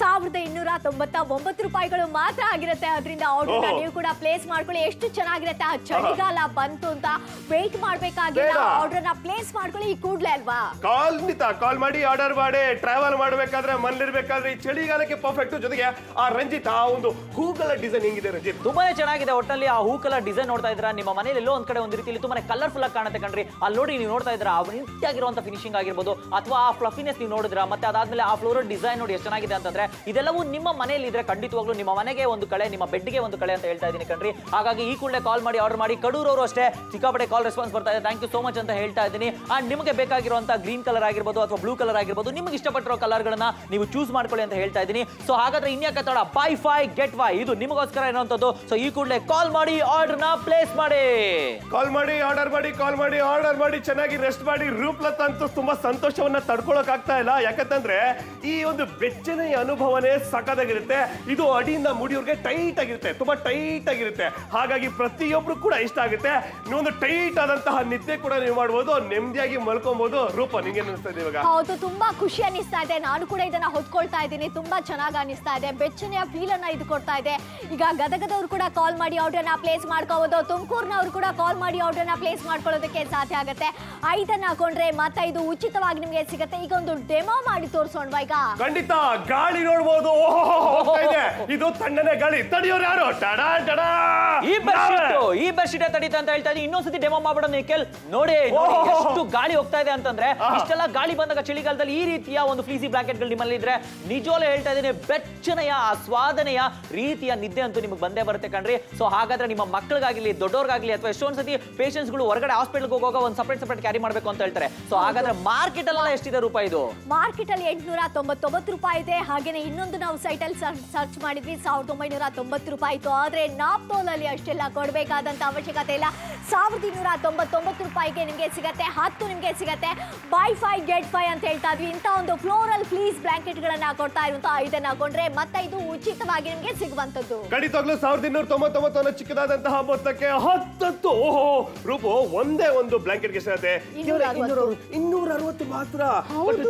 ಸಾವಿರದ ಇನ್ನೂರ ತೊಂಬತ್ತ ಒಂಬತ್ತು ರೂಪಾಯಿಗಳು ಮಾತ್ರ ಆಗಿರುತ್ತೆ. ಅದರಿಂದ ಆರ್ಡರ್. ನೀವು ಕೂಡ ಪ್ಲೇಸ್ ಮಾಡ್ಕೊಳ್ಳಿ. ಎಷ್ಟು ಚೆನ್ನಾಗಿರುತ್ತೆ. ಆ ಚಳಿಗಾಲ ಬಂತು ಅಂತ ವೇಟ್ ಮಾಡ್ಬೇಕಾಗಿಲ್ಲ. ಆರ್ಡರ್ನ ಪ್ಲೇಸ್ ಮಾಡ್ಕೊಳ್ಳಿ ಈ ಕೂಡ್ಲೆ ಅಲ್ವಾ? ಕಾಲ್ ಕಾಲ್ ಮಾಡಿ ಆರ್ಡರ್ ಮಾಡಿ. ಟ್ರಾವೆಲ್ ಮಾಡಬೇಕಾದ್ರೆ ಮನೇಲಿರ್ಬೇಕಾದ್ರೆ ಈ ಚಳಿಗಾಲಕ್ಕೆ ಪರ್ಫೆಕ್ಟ್ ಜೊತೆಗೆ ಆ ರಂಜಿತ್, ಆ ಒಂದು ಹೂಗಳ ಡಿಸೈನ್ ಹೆಂಗಿದೆ ರಂಜಿತ್? ತುಂಬಾನೇ ಚೆನ್ನಾಗಿದೆ ಒಟ್ಟಲ್ಲಿ ಆ ಹೂ ಕಲರ್ ಡಿಸೈನ್ ನೋಡ್ತಾ ಇದ್ರ ನಿಮ್ಮ ಮನೆಯಲ್ಲಿ ಎಲ್ಲೋ ಒಂದ್ ಕಡೆ ಒಂದ್ ರೀತಿಯಲ್ಲಿ ತುಂಬಾನೇ ಕಲರ್ಫುಲ್ ಆಗಿ ಕಾಣುತ್ತೆ ಕಣ್ರಿ. ಅಲ್ಲಿ ನೋಡಿ ನೀವು ನೋಡ್ತಾ ಇದ್ರ ಆ ನೀಟ್ ಆಗಿರುವಂತ ಫಿನಿಶಿಂಗ್ ಆಗಿರ್ಬೋದು, ಅಥವಾ ಆ ಫ್ಲಫಿನೆಸ್ ನೀವು ನೋಡಿದ್ರ? ಮತ್ತೆ ಅದಾದ್ಮೇಲೆ ಆ ಫ್ಲೋರಲ್ ಡಿಸೈನ್ ನೋಡಿ ಎಷ್ಟು ಚೆನ್ನಾಗಿದೆ ಅಂತಂದ್ರೆ, ಇದೆಲ್ಲವೂ ನಿಮ್ಮ ಮನೆಯಲ್ಲಿ ಇದ್ರೆ ಖಂಡಿತವಾಗ್ಲೂ ನಿಮ್ಮ ಮನೆಗೆ ಒಂದು ಕಳೆ, ನಿಮ್ಮ ಬೆಡ್ಗೆ ಒಂದು ಕಳೆ ಅಂತ ಹೇಳ್ತಾ ಇದ್ದೀನಿ ಕಣ್ರಿ. ಹಾಗಾಗಿ ಈ ಕೂಡಲೇ ಕಾಲ್ ಮಾಡಿ ಆರ್ಡರ್ ಮಾಡಿ. ಕಡೂರವರು ಅಷ್ಟೇ. ಸಿಕ್ಕಾಪಟ್ಟೆ ಕಾಲ್ ರೆಸ್ಪಾನ್ಸ್ ಬರ್ತಾ ಇದೆ. ಥ್ಯಾಂಕ್ ಯು ಸೋ ಮಚ್ ಅಂತ ಹೇಳ್ತಾ ಇದ್ದೀನಿ. ಅಂಡ್ ನಿಮಗೆ ಬೇಕಾಗಿರುವಂತಹ ಗ್ರೀನ್ ಕಲರ್ ಆಗಿರ್ಬೋದು ಅಥವಾ ಬ್ಲೂ ಕಲರ್ ಆಗಿರ್ಬೋದು, ನಿಮಗೆ ಇಷ್ಟಪಟ್ಟಿರೋ ಕಲರ್ಗಳನ್ನ ನೀವು ಚೂಸ್ ಮಾಡ್ಕೊಳ್ಳಿ ಅಂತ ಹೇಳ್ತಾ ಇದ್ದೀನಿ. ಸೊ ಹಾಗಾದ್ರೆ ಇನ್ಯಾಕೆ ತಡ ಬೈ ಫೈ ಗೆಟ್ ವೈ ಇದು ನಿಮಗೋಸ್ಕರ ಇರುವಂತದ್ದು ಸೊ ಈ ಕೂಡಲೇ ಕಾಲ್ ಮಾಡಿ ಆರ್ಡರ್ನ ಪ್ಲೇಸ್ ಮಾಡಿ. ಕಾಲ್ ಮಾಡಿ ಆರ್ಡರ್ ಮಾಡಿ ಕಾಲ್ ಮಾಡಿ ಆರ್ಡರ್ ಮಾಡಿ ಚೆನ್ನಾಗಿ ರೆಸ್ಟ್ ಮಾಡಿ ರೂಪ್ಲತ್ ಅಂತೂ ತುಂಬಾ ಸಂತೋಷವನ್ನ ತಡ್ಕೊಳಕ್ ಆಗ್ತಾ ಇಲ್ಲ. ಯಾಕಂತಂದ್ರೆ ಈ ಒಂದು ಬೆಚ್ಚನೆ ಅನುಭವನೇ ಸಖತ್ತಾಗಿರುತ್ತೆ. ಇದು ಅಡಿಯಿಂದ ಮುಡಿಯೋರ್ಗೆ ಟೈಟ್ ಆಗಿರುತ್ತೆ ತುಂಬಾ ಟೈಟ್ ಆಗಿರುತ್ತೆ. ಹಾಗಾಗಿ ಪ್ರತಿಯೊಬ್ರು ಕೂಡ ಇಷ್ಟ ಆಗುತ್ತೆ. ನೀವೊಂದು ಟೈಟ್ ಆದಂತಹ ನಿದ್ದೆ ಕೂಡ ನೀವು ಮಾಡ್ಬೋದು ನೆಮ್ಮದಿಯಾಗಿ ಮಲ್ಕೊಬಹುದು ರೂಪ ನಿಂಗೆ ಅನಿಸ್ತಾ ಇದೆ ಇವಾಗ? ಹೌದು ತುಂಬಾ ಖುಷಿ ಅನಿಸ್ತಾ ಇದೆ. ನಾನು ಕೂಡ ಇದನ್ನ ಹೊತ್ಕೊಳ್ತಾ ಇದ್ದೀನಿ. ತುಂಬಾ ಚೆನ್ನಾಗಿ ಅನಿಸ್ತಾ ಇದೆ. ಬೆಚ್ಚನೆಯ ಫೀಲ್ ಅನ್ನ ಇದು ಕೊಡ್ತಾ ಇದೆ. ಈಗ ಗದಗದವ್ರು ಕೂಡ ಕಾಲ್ ಮಾಡಿ ಆರ್ಡರ್ನ ಪ್ಲೇಸ್ ಮಾಡ್ಕೋಬಹುದು ತುಮಕೂರ್ನವ್ರು ಕೂಡ ಕಾಲ್ ಮಾಡಿ ಆರ್ಡರ್ನ ಪ್ಲೇಸ್ ಮಾಡ್ಕೊಳ್ಳೋದಕ್ಕೆ ಸಾಧ್ಯ ಆಗುತ್ತೆ. ಐದನ್ನ ಹಾಕೊಂಡ್ರೆ ಮತ್ತೆ ಇದು ಉಚಿತವಾಗಿ ನಿಮಗೆ ಸಿಗುತ್ತೆ. ಈಗ ಒಂದು ಡೆಮೋ ಮಾಡಿ ತೋರಿಸೋಣ ಈಗ. ಖಂಡಿತ ಗಾಳಿ ನೋಡ್ಬೋದು. ಇದೆ ತಣ್ಣನೆ ಗಾಳಿ. ತಡಿಯೋರು ಯಾರು? Tada tada. ಈ ಬರ್ಶೀಟ್ ಈ ಬರ್ಶೀಟ್ ತಡೀತಾ ಅಂತ ಹೇಳ್ತಾ ಇದ್ದೀನಿ. ಇನ್ನೊಂದ್ಸತಿ ಡೆಮೋ ಮಾಡ್ಬಿಡೋಣ ನಿಖಿಲ್ ನೋಡಿ ನೋಡಿ ಎಷ್ಟು ಗಾಳಿ ಹೋಗ್ತಾ ಇದೆ ಅಂತಂದ್ರೆ. ಇಷ್ಟೆಲ್ಲ ಗಾಳಿ ಬಂದಾಗ ಚಳಿಗಾಲದಲ್ಲಿ ಈ ರೀತಿಯ ಒಂದು ಫ್ಲೀಸಿ ಬ್ಲಾಂಕೆಟ್ಗಳು ನಿಮ್ಮಲ್ಲಿ ಇದ್ರೆ ನಿಜವಾಗ್ಲೂ ಹೇಳ್ತಾ ಇದ್ದೀನಿ ಬೆಚ್ಚನೆಯ ಆಸ್ವಾದನೆಯ ರೀತಿಯ ನಿದ್ದೆ ಅಂತೂ ನಿಮಗೆ ಬಂದೇ ಬರುತ್ತೆ ಕಣ್ರಿ. ಸೊ ಹಾಗಾದ್ರೆ ನಿಮ್ಮ ಮಕ್ಕಳಿಗಾಗಲಿ ದೊಡ್ಡವ್ರಿಗಾಗ್ಲಿ ಅಥವಾ ಎಷ್ಟೊಂದು ಸತಿ patients ಗಳು ಹೊರಗಡೆ ಹಾಸ್ಪಿಟಲ್ಗೆ ಹೋಗುವಾಗ ಒಂದು ಸಪರೇಟ್ ಸಪರೇಟ್ ಕ್ಯಾರಿ ಮಾಡಬೇಕು ಅಂತ ಹೇಳ್ತಾರೆ. ಸೊ ಹಾಗಾದ್ರೆ ಮಾರ್ಕೆಟ್ ಅಲ್ಲ ಎಷ್ಟಿದೆ ರೂಪಾಯಿ ಇದು? ಮಾರ್ಕೆಟ್ ಅಲ್ಲಿ ಎಂಟುನೂರ ತೊಂಬತ್ತೊಂಬತ್ತು ರೂಪಾಯಿ ಇದೆ. ಹಾಗೇನೆ ಇನ್ನೊಂದು ನಾವು ಸೈಟ್ ಅಲ್ಲಿ ಸರ್ಚ್ ಮಾಡಿದ್ವಿ ಸಾವಿರದ ಒಂಬೈನೂರ ತೊಂಬತ್ತು ರೂಪಾಯಿ ಇತ್ತು ಆದ್ರೆ ನಾಪ್ತೋಲಲ್ಲಿ ಅಷ್ಟೆಲ್ಲ ಕೊಡಬೇಕಾದಂತ ಅವಶ್ಯಕತೆ ಇಲ್ಲ. ಸಾವಿರದ ಇನ್ನೂರ ತೊಂಬತ್ತೊಂಬತ್ತು ರೂಪಾಯಿಗೆ ನಿಮಗೆ ಸಿಗತ್ತೆ ಹತ್ತು ನಿಮಗೆ ಸಿಗತ್ತೆ. ಬೈ ಫೈ ಗೆಟ್ ಫೈ ಅಂತ ಹೇಳ್ತಾ ಇದ್ವಿ. ಇಂಥ ಒಂದು ಫ್ಲೋರಲ್ ಫ್ಲೀಸ್ ಬ್ಲಾಂಕೆಟ್ ಗಳನ್ನ ಕೊಡ್ತಾ ಇರುವಂತ ಇದನ್ನ ಕೊಂಡ್ರೆ ಮತ್ತೆ ಇದು ಉಚಿತವಾಗಿ ನಿಮಗೆ ಸಿಗುವಂತದ್ದು ಖಂಡಿತವಾಗ್ಲೂ ಸಾವಿರದ ಇನ್ನೂರ ತೊಂಬತ್ತೊಂಬತ್ತು ಚಿಕ್ಕದಾದಂತಹ ಮೊತ್ತಕ್ಕೆ ಹತ್ತತ್ತು ಓಹೋ ರೂಪು ಒಂದೇ ಒಂದು ಬ್ಲಾಂಕೆಟ್ಗೆ ಸಿಗುತ್ತೆ. ಇನ್ನೂರ ಅರವತ್ತು. ಮಾತ್ರ.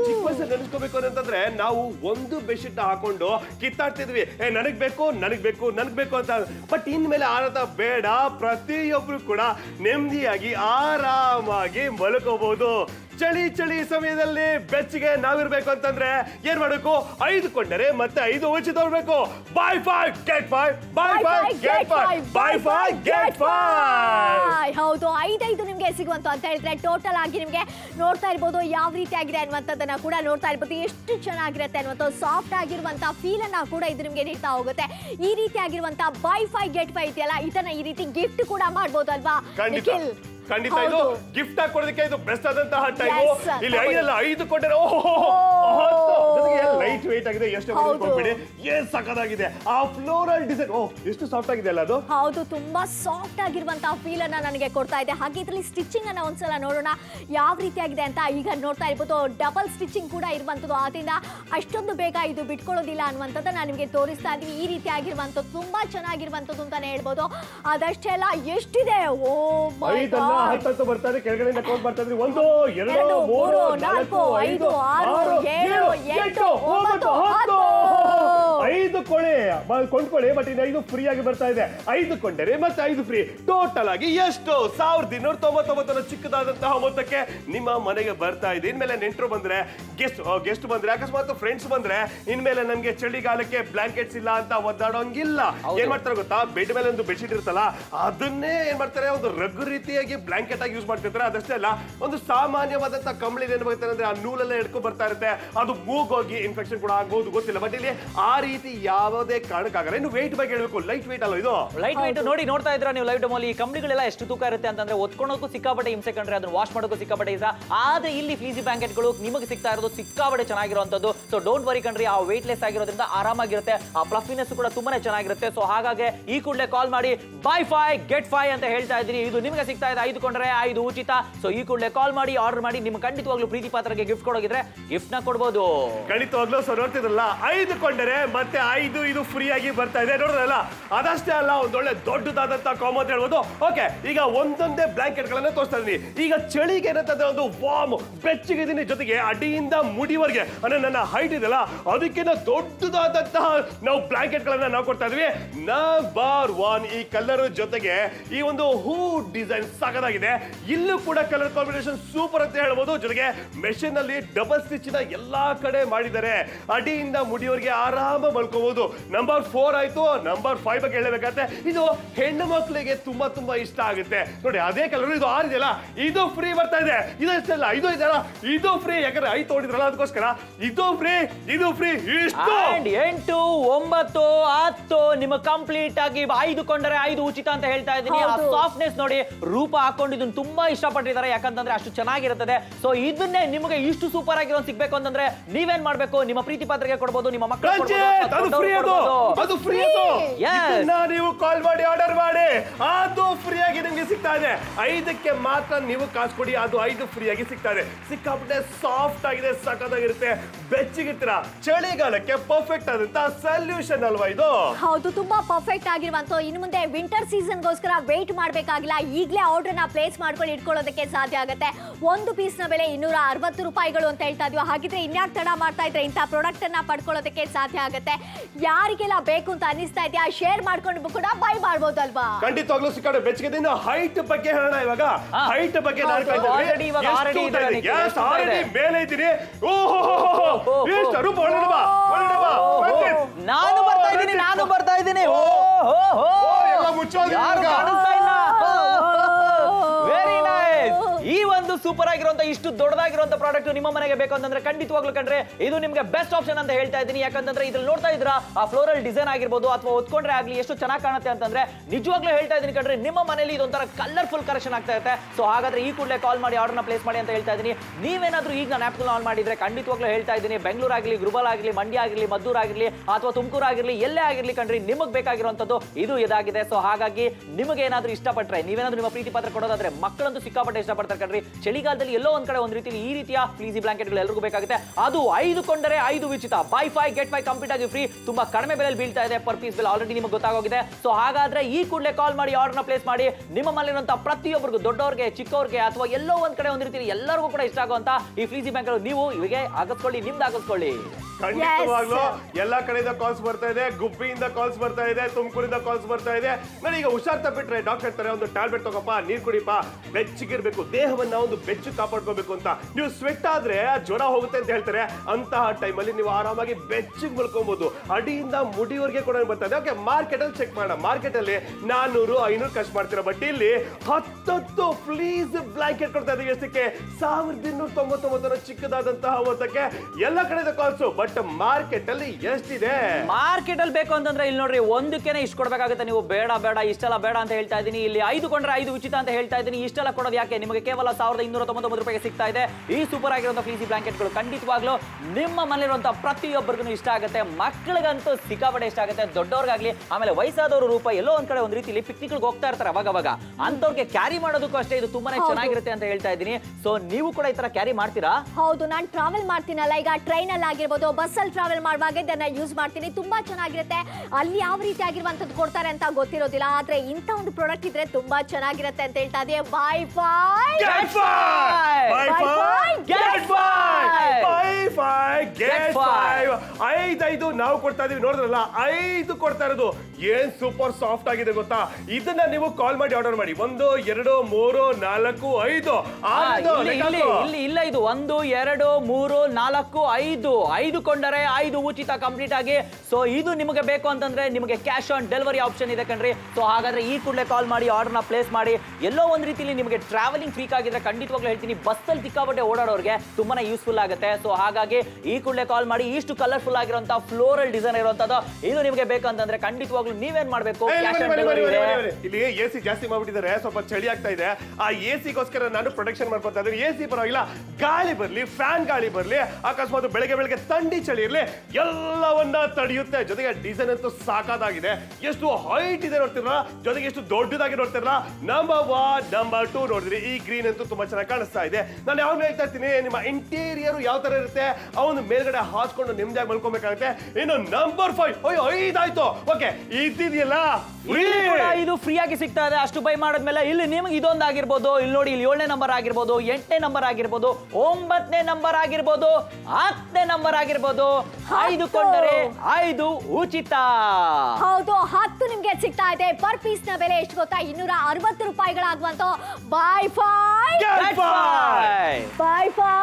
ಚಿಕ್ಕ ವಯಸ್ಸಲ್ಲಿ ನೆನೆಸ್ಕೋಬೇಕು ಅಂತಂದ್ರೆ ನಾವು ಒಂದು ಬೆಡ್ಶೀಟ್ ಹಾಕೊಂಡು ಕಿತ್ತಾಡ್ತಿದ್ವಿ. ಏ ನನಗ್ ಬೇಕು ನನಗ್ ಬೇಕು ನನಗ್ ಬೇಕು ಅಂತ. ಬಟ್ ಇನ್ಮೇಲೆ ಆರತ ಬೇಡ, ಪ್ರತಿಯೊಬ್ರು ಕೂಡ ನೆಮ್ಮದಿಯಾಗಿ ಆರಾಮಾಗಿ ಮಲ್ಕೋಬಹುದು ಚಳಿ ಚಳಿ ಸಮಯದಲ್ಲಿ ಬೆಚ್ಚಗೆ ನಾವಿರ್ಬೇಕು ಅಂತಂದ್ರೆ ಏನ್ ಮಾಡಬೇಕು? ಐದು ಕೊಂಡರೆ ಮತ್ತೆ ಐದು ಉಚಿತ ಹೋಗ್ಬೇಕು buy five get five buy five get five buy five get five. ಹೌದು ಐದೈದು ನಿಮಗೆ ಸಿಗುವಂತ ಅಂತ ಹೇಳಿದ್ರೆ ಟೋಟಲ್ ಆಗಿ ನಿಮ್ಗೆ ನೋಡ್ತಾ ಇರ್ಬೋದು ಯಾವ ರೀತಿ ಆಗಿದೆ ಅನ್ನುವಂಥದ್ದನ್ನ ಕೂಡ ನೋಡ್ತಾ ಇರ್ಬೋದು. ಎಷ್ಟು ಚೆನ್ನಾಗಿರುತ್ತೆ ಅನ್ನುವಂಥ ಸಾಫ್ಟ್ ಆಗಿರುವಂತ ಫೀಲ್ ಅನ್ನ ಕೂಡ ಇದು ನಿಮ್ಗೆ ನೀಡ್ತಾ ಹೋಗುತ್ತೆ. ಈ ರೀತಿ ಆಗಿರುವಂತ ಬೈ ಫೈ ಗೆಟ್ ಫೈ ಇದೆಯಲ್ಲ ಇದನ್ನ ಈ ರೀತಿ ಗಿಫ್ಟ್ ಕೂಡ ಮಾಡ್ಬೋದು ಅಲ್ವಾ? ಖಂಡಿತ ಇದು ಗಿಫ್ಟ್ ಆಗಿ ಕೊಡೋದಕ್ಕೆ ಇದು ಬೆಸ್ಟ್ ಆದಂತಹ ಟೈಮು. ಇಲ್ಲಿ. ಐದಲ್ಲ ಐದು ಕೊಟ್ಟರೆ ಲೈಟ್ ವೇಟ್ ಆಗಿದೆ ಎಷ್ಟು. ಕೊಟ್ಬಿಡಿ. ಏನ್ ಸಖತ್ತಾಗಿದೆ. ಆ ಫ್ಲೋರಲ್ ಡಿಸೈನ್ ಓ ಎಷ್ಟು ಸಾಫ್ಟ್ ಆಗಿದೆ ಅಲ್ಲ ಅದು? ಹೌದು ತುಂಬಾ ಸಾಫ್ಟ್ ಆಗಿರುವಂತಹ ಫೀಲ್ ಅನ್ನ ನನಗೆ ಕೊಡ್ತಾ ಇದೆ. ಹಾಗೆ ಇದ್ರಲ್ಲಿ ಸ್ಟಿಚಿಂಗ್ ಅನ್ನ ಒಂದ್ಸಲ ನೋಡೋಣ. ಯಾವ ರೀತಿ ಆಗಿದೆ ಅಂತ ಈಗ ನೋಡ್ತಾ ಇರ್ಬೋದು. ಡಬಲ್ ಸ್ಟಿಚಿಂಗ್ ಕೂಡ ಇರುವಂತದ್ದು ಆದ್ರಿಂದ ಅಷ್ಟೊಂದು ಬೇಗ ಇದು ಬಿಟ್ಕೊಳ್ಳೋದಿಲ್ಲ ಅನ್ನುವಂಥದ್ದು ನಾನು ನಿಮಗೆ ತೋರಿಸ್ತಾ ಇದ್ದೀನಿ. ಈ ರೀತಿ ಆಗಿರುವಂಥದ್ದು ತುಂಬಾ ಚೆನ್ನಾಗಿರುವಂಥದ್ದು ಅಂತಾನೆ ಹೇಳ್ಬೋದು. ಅದಷ್ಟೇ ಅಲ್ಲ ಎಷ್ಟಿದೆ? ಓ ಮೈ God. ಹತ್ತತ್ತು ಬರ್ತಾ ಇದೆ. ಕೆಳಗಡೆಯಿಂದ ಕೌಂಟ್ ಬರ್ತಾ ಇದ್ರಿ ಒಂದು ಎರಡು ಮೂರು, ನಾಲ್ಕು ಐದು ಆರು ಏಳು ಎಂಟು ಒಂಬತ್ತು ಹತ್ತು. ಐದು ಕೊಳೆ ಕೊಂಡ್ಕೊಳ್ಳಿ ಬಟ್ ಇದು ಐದು ಫ್ರೀ ಆಗಿ ಬರ್ತಾ ಇದೆ. ಐದು ಕೊಂಡರೆ ಮತ್ತೆ ಐದು ಫ್ರೀ ಟೋಟಲ್ ಆಗಿ ಎಷ್ಟು? ಸಾವಿರದ ಇನ್ನೂರ ತೊಂಬತ್ತೊಂಬತ್ತರ ಚಿಕ್ಕದಾದಂತಹ ಮೊತ್ತಕ್ಕೆ ನಿಮ್ಮ ಮನೆಗೆ ಬರ್ತಾ ಇದೆ. ಇನ್ಮೇಲೆ ನೆಂಟರು ಬಂದ್ರೆ ಗೆಸ್ಟ್ ಗೆಸ್ಟ್ ಬಂದ್ರೆ ಅಕಸ್ಮಾತ್ ಫ್ರೆಂಡ್ಸ್ ಬಂದ್ರೆ ಇನ್ಮೇಲೆ ನಮ್ಗೆ ಚಳಿಗಾಲಕ್ಕೆ ಬ್ಲಾಂಕೆಟ್ಸ್ ಇಲ್ಲ ಅಂತ ಒದ್ದಾಡೋಂಗಿಲ್ಲ. ಏನ್ ಮಾಡ್ತಾರೆ ಗೊತ್ತಾ? ಬೆಡ್ ಮೇಲೆ ಒಂದು ಬೆಡ್ಶೀಟ್ ಇರುತ್ತಲ್ಲ ಅದನ್ನೇ ಏನ್ ಮಾಡ್ತಾರೆ? ಒಂದು ರಗ್ಗು ರೀತಿಯಾಗಿ ಬ್ಲಾಂಕೆಟ್ ಆಗಿ ಯೂಸ್ ಮಾಡ್ತಿರ್ತಾರೆ. ಅದಷ್ಟೇ ಅಲ್ಲ ಒಂದು ಸಾಮಾನ್ಯವಾದಂತಹ ಕಂಬಳಿ ಏನ್ ಅಂದ್ರೆ ಆ ನೂಲೆಲ್ಲ ಎಡ್ಕೊ ಬರ್ತಾ ಇರುತ್ತೆ. ಅದು ಮೂಗೋಗಿ ಇನ್ಫೆಕ್ಷನ್ ಕೂಡ ಆಗ್ಬೋದು ಗೊತ್ತಿಲ್ಲ. ಬಟ್ ಇಲ್ಲಿ ಆ ರೀತಿ ಯಾವುದೇ ಕಾರಣಕ್ಕಾಗಲ್ಲ. ಇನ್ನು ವೆಯ್ಟ್ ಬಗ್ಗೆ ಹೇಳಬೇಕು. ಲೈಟ್ ವೆಯ್ಟ್ ಅಲ್ಲ ಇದು? ಲೈಟ್ ವೆಯ್ಟ್ ನೋಡಿ ನೋಡ್ತಾ ಇದ್ರ ನೀವು ಲೈವ್ ಡೆಮೋಲಿ ಈ ಕಂಬಳಿಗಳೆಲ್ಲ ಎಷ್ಟು ತೂಕ ಇರುತ್ತೆ ಅಂತಂದ್ರೆ ಒತ್ಕೊಳ್ಳೋಕ್ಕೂ ಸಿಕ್ಕಾಪಟ್ಟೆ ಹಿಂಸೆ ಕಂಡ್ರೆ ಅದನ್ನ ವಾಶ್ ಮಾಡೋಕ್ಕೂ ಸಿಕ್ಕಾಪಟ್ಟೆ ಇಷ್ಟ ಆದ್ರೆ ಇಲ್ಲಿ ಫ್ಲೀಸಿ ಬ್ಯಾಂಕೆಟ್ಗಳು ನಿಮಗೆ ಸಿಗ್ತಾ ಇರೋದು ಸಿಕ್ಕಾಪಟ್ಟೆ ಚೆನ್ನಾಗಿರುವಂತದ್ದು ಸೊ ಡೋಂಟ್ ವರಿ ಕಂಡ್ರಿ ಆ ವೆಯ್ಟ್ಲೆಸ್ ಆಗಿರೋದ್ರಿಂದ ಆರಾಮಾಗಿರುತ್ತೆ. ಆ ಪ್ಲಫಿನೆಸ್ ಕೂಡ ತುಂಬಾನೇ ಚೆನ್ನಾಗಿರುತ್ತೆ. ಸೊ ಹಾಗಾಗಿ ಈ ಕೂಡಲೇ ಕಾಲ್ ಮಾಡಿ ಬೈ ಫೈ ಗೆಟ್ ಫೈ ಅಂತ ಹೇಳ್ತಾ ಇದ್ದೀನಿ. ಇದು ನಿಮಗೆ ಸಿಗ್ತಾ ಇದೆ ಐದು ಕೊಂಡ್ರೆ ಐದು ಉಚಿತ. ಸೊ ಈ ಕೂಡಲೇ ಕಾಲ್ ಮಾಡಿ ಆರ್ಡರ್ ಮಾಡಿ ನಿಮ್ಗೆ ಖಂಡಿತವಾಗ್ಲೂ ಪ್ರೀತಿ ಪಾತ್ರಕ್ಕೆ ಗಿಫ್ಟ್ ಕೊಡೋಗಿದ್ರೆ ಗಿಫ್ಟ್ನ ಕೊಡ್ಬೋದು. ಖಂಡಿತವಾಗ್ಲೂ ಸೊ ನೋಡ್ತಿದ್ರಲ್ಲ? ಐದು ಕೊಂಡರೆ ಮತ್ತೆ ಐದು, ಇದು ಫ್ರೀ ಆಗಿ ಬರ್ತಾ ಇದೆ. ನೋಡೋದಲ್ಲ ಅದಷ್ಟೇ ಅಲ್ಲ, ಒಂದೊಳ್ಳೆ ದೊಡ್ಡದಾದಂತ ಕಾಮ್ ಅಂತ ಹೇಳ್ಬೋದು. ಓಕೆ ಈಗ ಒಂದೊಂದೇ ಬ್ಲಾಂಕೆಟ್ ಗಳನ್ನ ತೋರಿಸ್ತಾ ಇದೀನಿ. ಈಗ ಚಳಿಗೆ ಏನಂತಂದ್ರೆ ಒಂದು ವಾಮ್ ಬೆಚ್ಚಗಿದ್ದೀನಿ ಜೊತೆಗೆ ಅಡಿಯಿಂದ ಮುಡಿವರೆಗೆ. ಅಂದ್ರೆ ನನ್ನ ಹೈಟ್ ಇದೆಲ್ಲ ಅದಕ್ಕಿಂತ ದೊಡ್ಡದಾದಂತಹ ನಾವು ಬ್ಲಾಂಕೆಟ್ ಗಳನ್ನ ನಾವು ಕೊಡ್ತಾ ಇದೀವಿ. ನಂಬರ್ ಒನ್ ಈ ಕಲರ್ ಜೊತೆಗೆ ಈ ಒಂದು ಹೂ ಡಿಸೈನ್ ಸಾಕದಾಗಿದೆ ಇಲ್ಲೂ ಕೂಡ ಕಲರ್ ಕಾಂಬಿನೇಷನ್ ಸೂಪರ್ ಅಂತ ಹೇಳ್ಬೋದು. ಜೊತೆಗೆ ಮೆಷಿನ್ ಅಲ್ಲಿ ಡಬಲ್ ಸ್ಟಿಚ್ನ ಎಲ್ಲಾ ಕಡೆ ಮಾಡಿದ್ದಾರೆ. ಅಡಿಯಿಂದ ಮುಡಿಯವರಿಗೆ ಆರಾಮ ಆರಾಮಾಗಿ ಮಲ್ಕೋಬಹುದು ನಂಬರ್ ಫೋರ್ ಆಯ್ತು ನಂಬರ್ ಫೈವ್ ಬಗ್ಗೆ ಹೇಳಬೇಕಾದ್ರೆ ಇದು ಹೆಣ್ಣು ಮಕ್ಕಳಿಗೆ ತುಂಬಾ ತುಂಬಾ ಇಷ್ಟ ಆಗುತ್ತೆ. ನೋಡಿ ಅದೇ ಕಲರ್ ಇದು ಆರ್ ಇದೆಯಲ್ಲ? ಇದು ಫ್ರೀ ಬರ್ತಾ ಇದೆ. ಇದು ಇಷ್ಟಲ್ಲ ಇದು ಇದೆಯಲ್ಲ? ಇದು ಫ್ರೀ ಯಾಕಂದ್ರೆ ಐದು ತೋಡಿದ್ರಲ್ಲ ಅದಕ್ಕೋಸ್ಕರ ಇದು ಫ್ರೀ ಇದು ಫ್ರೀ ಇಷ್ಟು! ಎಂಟು ಒಂಬತ್ತು ಹತ್ತು ನಿಮ್ಮ ಕಂಪ್ಲೀಟ್ ಆಗಿ ಐದು ಕೊಂಡರೆ ಐದು ಉಚಿತ ಅಂತ ಹೇಳ್ತಾ ಇದ್ದೀನಿ. ಆ ಸಾಫ್ಟ್ನೆಸ್ ನೋಡಿ ರೂಪ ಹಾಕೊಂಡು ಇದನ್ನ ತುಂಬಾ ಇಷ್ಟಪಟ್ಟಿದ್ದಾರೆ. ಯಾಕಂತಂದ್ರೆ ಅಷ್ಟು ಚೆನ್ನಾಗಿರುತ್ತದೆ. ಸೊ ಇದನ್ನೇ ನಿಮಗೆ ಇಷ್ಟು ಸೂಪರ್ ಆಗಿರೋ ಸಿಗ್ಬೇಕು ಅಂತಂದ್ರೆ ನೀವೇನ್ ಮಾಡ್ಬೇಕು? ನಿಮ್ಮ ಪ್ರೀತಿ ಪಾತ್ರಕ್ಕೆ ಕೊಡ್ಬೋದು ನಿಮ್ಮ ಮಕ್ಕಳು ಅದು ಫ್ರೀ ಅದು. ಅದು ಫ್ರೀ ಅದು. ಇದನ್ನ ನೀವು ಕಾಲ್ ಮಾಡಿ ಆರ್ಡರ್ ಮಾಡಿ. ಅದು ಫ್ರೀ ಆಗಿ ನಿಮ್ಗೆ ಸಿಗ್ತಾ ಇದೆ. ಐದಕ್ಕೆ ಮಾತ್ರ ನೀವು ಕಾಸು ಕೊಡಿ. ಅದು ಐದು ಫ್ರೀ ಆಗಿ ಸಿಗ್ತಾ ಇದೆ. ಸಿಕ್ಕಾಪಟ್ಟೆ ಸಾಫ್ಟ್ ಆಗಿದೆ ಸಖತ್ತಾಗಿರುತ್ತೆ. ಬೆಚ್ಚಿಗಿತ್ತಿರ ಚಳಿಗಾಲಕ್ಕೆ ಪರ್ಫೆಕ್ಟ್ ಆದಂತ ಸೊಲ್ಯೂಷನ್ ಅಲ್ವಾ ಇದು? ಹೌದು ತುಂಬಾ ಪರ್ಫೆಕ್ಟ್ ಆಗಿರುವಂತ ಇನ್ನು ಮುಂದೆ ವಿಂಟರ್ ಸೀಸನ್ ಗೋಸ್ಕರ ವೇಟ್ ಮಾಡಬೇಕಾಗಿಲ್ಲ. ಈಗಲೇ ಆರ್ಡರ್ನ ಪ್ಲೇಸ್ ಮಾಡ್ಕೊಂಡು ಇಟ್ಕೊಳ್ಳೋದಕ್ಕೆ ಸಾಧ್ಯ ಆಗುತ್ತೆ. ಒಂದು ಪೀಸ್ನ ಬೆಲೆ ಇನ್ನೂರ ಅರವತ್ತು ರೂಪಾಯಿಗಳು ಅಂತ ಹೇಳ್ತಾ ಇದೀವಿ. ಹಾಗಿದ್ರೆ ಇನ್ಯಾಕ್ ತಡ ಮಾಡ್ತಾ ಇದ್ರೆ ಇಂಥ ಪ್ರಾಡಕ್ಟ್ ಅನ್ನ ಪಡ್ಕೊಳ್ಳೋದಕ್ಕೆ ಸಾಧ್ಯ ಆಗುತ್ತೆ? ಯಾರಿಗೆಲ್ಲ ಬೇಕು ಅಂತ ಅನಿಸ್ತಾ ಇದೆಯಾ? ಶೇರ್ ಮಾಡ್ಕೊಂಡು ಕೂಡ ಬೈ ಮಾಡ್ಬೋದಲ್ವಾ ಖಂಡಿತವಾಗ್ಲೂ ಸಿಕ್ಕಾಡೆ ಬೆಚ್ಚಗಿದೆ ಹೈಟ್ ಬಗ್ಗೆ ಹೇಳೋಣ ಇವಾಗ. ಹೈಟ್ ಬಗ್ಗೆ? ಮೇಲೆ ಇದ್ದೀನಿ. ಓಹೋ ಓಹೋ. ಎಷ್ಟು ರೂಪ ಒಳ್ಳೆ ಬಾ. ಒಳ್ಳೆ ಬಾ. ನಾನು ಬರ್ತಾ ಇದ್ದೀನಿ ನಾನು ಬರ್ತಾ ಇದ್ದೀನಿ. ಓ, ಓ ಹೋ ಹೋ ಈ ಒಂದು ಸೂಪರ್ ಆಗಿರುವಂತ, ಇಷ್ಟು ದೊಡ್ಡದಾಗಿರುವಂತ ಪ್ರಾಡಕ್ಟ್ ನಿಮ್ಮ ಮನೆಗೆ ಬೇಕು ಅಂತಂದ್ರೆ ಖಂಡಿತವಾಗ್ಲೂ ಕಂಡ್ರೆ ಇದು ನಿಮ್ಗೆ ಬೆಸ್ಟ್ ಆಪ್ಷನ್ ಅಂತ ಹೇಳ್ತಾ ಇದ್ದೀನಿ. ಯಾಕಂತಂದ್ರೆ ಇದ್ರಲ್ಲಿ ನೋಡ್ತಾ ಇದ್ರ ಆ ಫ್ಲೋರಲ್ ಡಿಸೈನ್ ಆಗಿರ್ಬೋದು ಅಥವಾ ಒತ್ಕೊಂಡ್ರೆ ಆಗ್ಲಿ ಎಷ್ಟು ಚೆನ್ನಾಗಿ ಕಾಣುತ್ತೆ ಅಂತಂದ್ರೆ ನಿಜವಾಗ್ಲೂ ಹೇಳ್ತಾ ಇದ್ದೀನಿ ಕಂಡ್ರೆ ನಿಮ್ಮ ಮನೇಲಿ ಇದೊಂಥರ ಕಲರ್ಫುಲ್ ಕರೆಕ್ಷನ್ ಆಗ್ತಾ ಇರುತ್ತೆ. ಸೊ ಹಾಗಾದ್ರೆ ಈ ಕೂಡಲೇ ಕಾಲ್ ಮಾಡಿ ಆರ್ಡರ್ನ ಪ್ಲೇಸ್ ಮಾಡಿ ಅಂತ ಹೇಳ್ತಾ ಇದ್ದೀನಿ. ನೀವೇನಾದ್ರೂ ಈಗ ನಾನು ಆ್ಯಪ್ನ ಆನ್ ಮಾಡಿದ್ರೆ ಖಂಡಿತವಾಗ್ಲೂ ಹೇಳ್ತಾ ಇದ್ದೀನಿ. ಬೆಂಗಳೂರು ಆಗಲಿ ಗುರುಬಲ್ ಆಗಲಿ ಮಂಡ್ಯ ಆಗಿರಲಿ ಮದ್ದೂರು ಆಗಿರಲಿ ಅಥವಾ ತುಮಕೂರು ಆಗಿರಲಿ ಎಲ್ಲೇ ಆಗಿರಲಿ ಕಂಡ್ರಿ ನಿಮಗೆ ಬೇಕಾಗಿರುವಂಥದ್ದು ಇದು ಇದಾಗಿದೆ. ಸೊ ಹಾಗಾಗಿ ನಿಮಗೆ ಏನಾದ್ರೂ ಇಷ್ಟಪಟ್ಟರೆ ನೀವೇನಾದ್ರೂ ನಿಮ್ಮ ಪ್ರೀತಿ ಪಾತ್ರ ಕೊಡೋದಾದ್ರೆ ಮಕ್ಕಳಂತೂ ಸಿಕ್ಕಾಪಟ್ಟೆ ಇಷ್ಟಪಡ್ತಾರೆ ಕಣ್ರಿ. ಚಳಿಗಾಲದಲ್ಲಿ ಎಲ್ಲೋ ಒಂದ್ ಕಡೆ ಒಂದ್ ರೀತಿಯಲ್ಲಿ ಈ ರೀತಿಯ ಫ್ಲೀಸಿ ಬ್ಲಾಂಕೆಟ್ಗಳು ಎಲ್ಲರಿಗೂ ಬೇಕಾಗುತ್ತೆ. ಅದು ಐದು ಕೊಂಡರೆ ಐದು ಉಚಿತ buy five get five complete ಆಗಿ ಫ್ರೀ ತುಂಬಾ ಕಡಿಮೆ ಬೆಲೆಯಲ್ಲಿ ಬೀಳ್ತಾ ಇದೆ ಪರ್ ಪೀಸ್ ಬೆಲೆ. ಆಲ್ರೆಡಿ ನಿಮಗೆ ಗೊತ್ತಾಗೋಗಿದೆ. ಸೊ ಹಾಗಾದ್ರೆ ಈ ಕೂಡಲೇ ಕಾಲ್ ಮಾಡಿ ಆರ್ಡರ್ನ ಪ್ಲೇಸ್ ಮಾಡಿ ನಿಮ್ಮ ಮನೆಯಲ್ಲಿರುವಂತಹ ಪ್ರತಿಯೊಬ್ಬರಿಗೂ ದೊಡ್ಡವರಿಗೆ ಚಿಕ್ಕವರಿಗೆ ಅಥವಾ ಎಲ್ಲೋ ಒಂದ್ ಕಡೆ ಒಂದ್ ರೀತಿ ಎಲ್ಲರಿಗೂ ಕೂಡ ಇಷ್ಟ ಆಗುವಂತ ಈ ಫ್ಲೀಸಿ ಬ್ಯಾಂಕ್ ನೀವು ಇವಿಗೆ ಆಗಿಸ್ಕೊಳ್ಳಿ ನಿಮ್ದು ಆಗಿಸ್ಕೊಳ್ಳಿ. ಖಂಡಿತವಾಗ್ಲೂ ಎಲ್ಲಾ ಕಡೆಯಿಂದ ಕಾಲ್ಸ್ ಬರ್ತಾ ಇದೆ. ಗುಬ್ಬಿಯಿಂದ ಕಾಲ್ಸ್ ಬರ್ತಾ ಇದೆ. ತುಮಕೂರಿಂದ ಕಾಲ್ಸ್ ಬರ್ತಾ ಇದೆ. ನಾನು ಈಗ ಹುಷಾರ್ ತಪ್ಪಿಟ್ರೆ ಡಾಕ್ಟರ್ ತರ ಒಂದು ಟ್ಯಾಬ್ಲೆಟ್ ತಗೋಪ್ಪ ನೀರ್ ಕುಡಿಪ ಬೆಚ್ಚಗಿರ್ಬೇಕು. ದೇಹವನ್ನ ಒಂದು ಬೆಚ್ಚು ಕಾಪಾಡ್ಕೋಬೇಕು ಅಂತ. ನೀವು ಸ್ವೆಟ್ ಆದ್ರೆ ಜ್ವರ ಹೋಗುತ್ತೆ ಅಂತ ಹೇಳ್ತಾರೆ. ಅಂತಹ ಟೈಮಲ್ಲಿ ನೀವು ಆರಾಮಾಗಿ ಬೆಚ್ಚಗೆ ಮಲ್ಕೊಬಹುದು ಅಡಿಯಿಂದ ಮುಡಿವರೆಗೆ ಕೂಡ ಬರ್ತದೆ? ಓಕೆ ಮಾರ್ಕೆಟ್ ಅಲ್ಲಿ ಚೆಕ್ ಮಾಡೋಣ. ಮಾರ್ಕೆಟ್ ಅಲ್ಲಿ ನಾನ್ನೂರು ಐನೂರು ಖರ್ಚು ಮಾಡ್ತೀರಾ? ಬಟ್ ಇಲ್ಲಿ ಹತ್ತತ್ತು ಪ್ಲೀಸ್ ಬ್ಲಾಂಕೆಟ್ ಕೊಡ್ತಾ ಇದೀವಿ ಎಷ್ಟಕ್ಕೆ? ಸಾವಿರದ ಇನ್ನೂರ ತೊಂಬತ್ತೊಂಬತ್ತರ ಚಿಕ್ಕದಾದಂತಹ ಹೊತ್ತಕ್ಕೆ ಎಲ್ಲ ಕಡೆದ ಕಾಲ್ಸು ಬಟ್ ಮಾರ್ಕೆಟ್ ಅಲ್ಲಿ ಎಷ್ಟಿದೆ? ಮಾರ್ಕೆಟ್ ಅಲ್ಲಿ ಬೇಕು ಅಂತಂದ್ರೆ ಇಲ್ಲಿ ನೋಡ್ರಿ ಒಂದಕ್ಕೆ ಇಷ್ಟು ಕೊಡ್ಬೇಕಾಗುತ್ತೆ. ನೀವು ಬೇಡ ಬೇಡ, ಇಷ್ಟೆಲ್ಲ ಬೇಡ ಅಂತ ಹೇಳ್ತಾ ಇದ್ದೀನಿ. ಇಲ್ಲಿ ಐದು ಕೊಂಡ್ರೆ ಐದು ಉಚಿತ ಅಂತ ಹೇಳ್ತಾ ಇದ್ದೀನಿ. ಇಷ್ಟೆಲ್ಲ ಕೊಡೋದು ಯಾಕೆ? ನಿಮಗೆ ಕೇವಲ ಸಾವಿರದ ಇನ್ನೂರ ತೊಂಬತ್ತೊಂಬತ್ತು ರೂಪಾಯಿಗೆ ಸಿಗ್ತಾ ಇದೆ. ಈ ಸೂಪರ್ ಆಗಿರುವಂತಹ ಫ್ಲೀಸಿ ಬ್ಲಾಂಕೆಟ್ಗಳು ಖಂಡಿತವಾಗ್ಲೂ ನಿಮ್ಮ ಮನೆಯಲ್ಲಿರುವಂತಹ ಪ್ರತಿಯೊಬ್ಬರಿಗೂ ಇಷ್ಟ ಆಗುತ್ತೆ. ಮಕ್ಕಳಿಗಂತೂ ಸಿಕ್ಕಾಪಡೆ ಇಷ್ಟ ಆಗುತ್ತೆ. ದೊಡ್ಡವ್ರಿಗಾಗ್ಲಿ ಆಮೇಲೆ ವಯಸ್ಸಾದವರು ರೂಪ ಎಲ್ಲೋ ಒಂದ್ ಕಡೆ ಒಂದ್ ರೀತಿಲಿ ಪಿಕ್ನಿಕ್ ಹೋಗ್ತಾ ಇರ್ತಾರೆ ಅವಾಗ ಅವಾಗ. ಅಂತವ್ರಿಗೆ ಕ್ಯಾರಿ ಮಾಡೋದಕ್ಕೂ ಅಷ್ಟೇ ಇದು ತುಂಬಾನೇ ಚೆನ್ನಾಗಿರುತ್ತೆ ಅಂತ ಹೇಳ್ತಾ ಇದ್ದೀನಿ. ಸೊ ನೀವು ಕೂಡ ಈ ತರ ಕ್ಯಾರಿ ಮಾಡ್ತೀರಾ? ಹೌದು ನಾನು ಟ್ರಾವೆಲ್ ಮಾಡ್ತೀನಲ್ಲ ಈಗ ಟ್ರೈನ್ ಅಲ್ಲಿ ಆಗಿರ್ಬೋದು ಬಸ್ಸಲ್ಲಿ ಟ್ರಾವೆಲ್ ಮಾಡುವಾಗ ಇದನ್ನ ಯೂಸ್ ಮಾಡ್ತೀನಿ. ತುಂಬಾ ಚೆನ್ನಾಗಿರುತ್ತೆ. ಅಲ್ಲಿ ಯಾವ ರೀತಿ ಆಗಿರುವಂತದ್ದು ಕೊಡ್ತಾರೆ ಅಂತ ಗೊತ್ತಿರೋದಿಲ್ಲ ಆದ್ರೆ ಇಂಥ ಒಂದು ಪ್ರಾಡಕ್ಟ್ ಇದ್ರೆ ತುಂಬಾ ಚೆನ್ನಾಗಿರುತ್ತೆ ಅಂತ ಹೇಳ್ತಾ ಇದೆಯಾ. ಬಾಯ್ ಬಾಯ್ Get five! Buy five, get five! five! Buy five! Get five! ಐದೈದು ನಾವು ಕೊಡ್ತಾ ಇದೀವಿ. ನೋಡಿದ್ರಲ್ಲ ಐದು ಕೊಡ್ತಾ ಇರೋದು. ಏನ್ ಸೂಪರ್ ಸಾಫ್ಟ್ ಆಗಿದೆ ಗೊತ್ತಾ? ಇದನ್ನ ನೀವು ಕಾಲ್ ಮಾಡಿ ಆರ್ಡರ್ ಮಾಡಿ. ಒಂದು ಎರಡು ಮೂರು ನಾಲ್ಕು ಐದು. ಇಲ್ಲಿ ಇಲ್ಲಿ ಇದು. ಒಂದು ಎರಡು ಮೂರು ನಾಲ್ಕು ಐದು. ಐದು ಕೊಂಡರೆ ಐದು ಉಚಿತ ಕಂಪ್ಲೀಟ್ ಆಗಿ. ಸೊ ಇದು ನಿಮಗೆ ಬೇಕು ಅಂತಂದ್ರೆ ನಿಮಗೆ ಕ್ಯಾಶ್ ಆನ್ ಡೆಲಿವರಿ ಆಪ್ಷನ್ ಇದೆ ಕಣ್ರಿ. ಸೊ ಹಾಗಾದ್ರೆ ಈ ಕೂಡಲೇ ಕಾಲ್ ಮಾಡಿ ಆರ್ಡರ್ನ ಪ್ಲೇಸ್ ಮಾಡಿ. ಎಲ್ಲೋ ಒಂದ್ ರೀತಿಲಿ ನಿಮಗೆ ಟ್ರಾವೆಲಿಂಗ್ ಫ್ರೀಕ್ ಆಗಿದ್ರೆ ಖಂಡಿತವಾಗ್ಲೂ ಹೇಳ್ತೀನಿ ಬಸ್ಸಲ್ಲಿ ಸಿಕ್ಕಾಪಟ್ಟೆ ಓಡಾಡೋರಿಗೆ ತುಂಬಾನೇ ಯೂಸ್ಫುಲ್ ಆಗುತ್ತೆ. ಸೊ ಹಾಗಾಗಿ ಈ ಕೂಡಲೇ ಕಾಲ್ ಮಾಡಿ ಇಷ್ಟು ಕಲರ್ಫುಲ್ ಆಗಿರುವಂತ ಫ್ಲೋರಲ್ ಡಿಸೈನ್ ಇರುವಂತದ್ದು ಇದು ನಿಮಗೆ ಬೇಕಂತಂದ್ರೆ ಖಂಡಿತವಾಗ್ಲೂ ನೀವೇನ್ ಮಾಡ್ಬೇಕು. ಇಲ್ಲಿ ಎ ಸಿ ಜಾಸ್ತಿ ಮಾಡ್ಬಿಟ್ಟಿದ್ದಾರೆ ಸ್ವಲ್ಪ ಚಳಿ ಆಗ್ತಾ ಇದೆ. ಆ ಎ ಸಿಗೋಸ್ಕರ ನಾನು ಪ್ರೊಟೆಕ್ಷನ್ ಮಾಡ್ಕೊತಾ ಇದ್ರೆ ಎ ಸಿ ಪರವಾಗಿಲ್ಲ ಗಾಳಿ ಬರ್ಲಿ ಫ್ಯಾನ್ ಗಾಳಿ ಬರ್ಲಿ ಅಕಸ್ಮಾತ್ ಬೆಳಗ್ಗೆ ಬೆಳಗ್ಗೆ ತಂಡಿ ಚಳಿ ಇರ್ಲಿ ಎಲ್ಲವನ್ನ ತಡೆಯುತ್ತೆ. ಜೊತೆಗೆ ಡಿಸೈನ್ ಅಂತೂ ಸಾಕಾದಾಗಿದೆ. ಎಷ್ಟು ಹೈಟ್ ಇದೆ ನೋಡ್ತಿರಲ್ಲ ಜೊತೆಗೆ ಎಷ್ಟು ದೊಡ್ಡದಾಗಿ ನೋಡ್ತಿರಲ್ಲ ನಂಬರ್ ಒನ್ ನಂಬರ್ ಟೂ ನೋಡಿದ್ರಿ ಈ ಗ್ರೀನ್ ಅಂತೂ ತುಂಬಾ ಚೆನ್ನಾಗಿ ಕಾಣಿಸ್ತಾ ಇದೆ. ನಾನು ಯಾವಾಗ ಹೇಳ್ತಾ ಇರ್ತೀನಿ ನಿಮ್ಮ ಇಂಟೀರಿಯರ್ ಯಾವ ತರ ಇರುತ್ತೆ ಅವನು ಮೇಲ್ಗಡೆ ಹಾಸ್ಕೊಂಡು ನಿಮ್ದಾಗಿ ಮಲ್ಕೊಬೇಕಾಗುತ್ತೆ. ಇನ್ನು ನಂಬರ್ ಫೈವ್ ಅಯ್ಯೋ ಐದಾಯ್ತು. ಓಕೆ ಇದ್ದಿದೆಯಲ್ಲ? ಇಲ್ಲಿ ಇದು ಫ್ರೀ ಆಗಿ ಸಿಗ್ತಾ ಇದೆ. ಅಷ್ಟು ಬೈ ಮಾಡಿದ್ಮೇಲೆ ಇಲ್ಲಿ ನಿಮ್ಗೆ ಇದೊಂದು ಆಗಿರ್ಬೋದು. ಇಲ್ಲಿ ನೋಡಿ ಇಲ್ಲಿ ಏಳನೇ ನಂಬರ್ ಆಗಿರ್ಬೋದು ಎಂಟನೇ ನಂಬರ್ ಆಗಿರ್ಬೋದು ಒಂಬತ್ತನೇ ನಂಬರ್ ಆಗಿರ್ಬೋದು ಹತ್ತನೇ ನಂಬರ್ ಆಗಿರ್ಬೋದು. ಐದು ಕೊಂಡರೆ ಐದು ಉಚಿತ. ಹೌದು ಹತ್ತು ನಿಮ್ಗೆ ಸಿಗ್ತಾ ಇದೆ. ಪರ್ ಪೀಸ್ನ ಬೆಲೆ ಎಷ್ಟು ಗೊತ್ತಾ? ಇನ್ನೂರ ಅರವತ್ತು ರೂಪಾಯಿಗಳಾಗುವಂತ buy five Get five! Buy five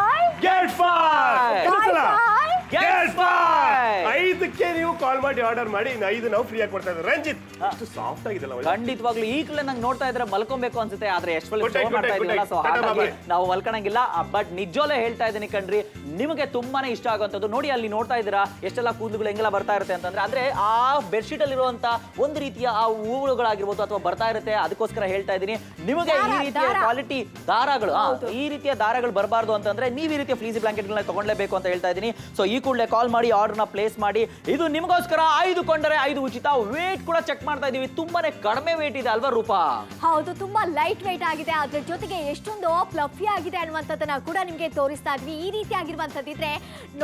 Get five! Five. ಇನ್ನೊಂದ್ಸಲ. Five. Get five. five. ಐದಕ್ಕೆ ನೀವು ಕಾಲ್ ಮಾಡಿ ಆರ್ಡರ್ ಮಾಡಿ ಇನ್ನು ಐದು ನಾವು ಫ್ರೀ ಆಗಿ ಕೊಡ್ತಾ ಇದ್ದೀವಿ ರಂಜಿತ್ ಅಷ್ಟು ಸಾಫ್ಟ್ ಆಗಿದೆಲ್ಲ. ಖಂಡಿತವಾಗ್ಲೂ ಈಗಲೇ ನಂಗೆ ನೋಡ್ತಾ ಇದ್ರೆ ಮಲ್ಕೊಬೇಕು ಅನ್ಸುತ್ತೆ ಆದ್ರೆ ಎಷ್ಟು Good ಮಾಡ್ತಾ night, good ಸೊ ಹಾಗಾಗಿ ನಾವು ಮಲ್ಕೊಳಂಗಿಲ್ಲ ಬಟ್ ನಿಜವಲ್ಲೇ ಹೇಳ್ತಾ ಇದ್ದೀನಿ ಕಣ್ರಿ ನಿಮಗೆ ತುಂಬಾನೇ ಇಷ್ಟ ಆಗುವಂಥದ್ದು. ನೋಡಿ ಅಲ್ಲಿ ನೋಡ್ತಾ ಇದ್ದೀರಾ ಎಷ್ಟೆಲ್ಲ ಕೂದಲುಗಳು ಹೆಂಗೆಲ್ಲ ಬರ್ತಾ ಇರುತ್ತೆ ಅಂತಂದ್ರೆ ಅಂದ್ರೆ ಆ ಬೆಡ್ಶೀಟ್ ಅಲ್ಲಿರುವಂತ ಒಂದು ರೀತಿಯ ಆ ಹೂವುಗಳಾಗಿರ್ಬೋದು ಅಥವಾ ಬರ್ತಾ ಇರುತ್ತೆ ಅದಕ್ಕೋಸ್ಕರ ಹೇಳ್ತಾ ಇದ್ದೀನಿ. ನಿಮಗೆ ಈ ರೀತಿಯ ಕ್ವಾಲಿಟಿ ದಾರಗಳು ಈ ರೀತಿಯ ದಾರಗಳು ಬರಬಾರ್ದು ಅಂತಂದ್ರೆ ನೀವು ಈ ರೀತಿಯ ಫ್ಲೀಸಿ ಬ್ಲಾಂಕೆಟ್ಗಳನ್ನ ತಗೊಳ್ಲೇಬೇಕು ಅಂತ ಹೇಳ್ತಾ ಇದ್ದೀನಿ. ಸೊ ಈ ಕೂಡಲೇ ಕಾಲ್ ಮಾಡಿ ಆರ್ಡರ್ನ ಪ್ಲೇಸ್ ಮಾಡಿ. ಇದು ನಿಮಗೋಸ್ಕರ ಐದು ಕೊಂಡರೆ ಐದು ಉಚಿತ. ವೇಟ್ ಕೂಡ ಚೆಕ್ ಮಾಡ್ತಾ ಇದೀವಿ. ತುಂಬಾನೇ ಕಡಿಮೆ ವೇಟ್ ಇದೆ ಅಲ್ವಾ ರೂಪಾ? ಹೌದು ತುಂಬಾ ಲೈಟ್ ವೇಟ್ ಆಗಿದೆ. ಅದ್ರ ಜೊತೆಗೆ ಎಷ್ಟೊಂದು ಫ್ಲಫಿ ಆಗಿದೆ ಅನ್ನುವಂಥದ್ದನ್ನ ಕೂಡ ನಿಮಗೆ ತೋರಿಸ್ತಾ ಇದ್ವಿ. ಈ ರೀತಿ ಆಗಿರುವಂಥದ್ದಿದ್ರೆ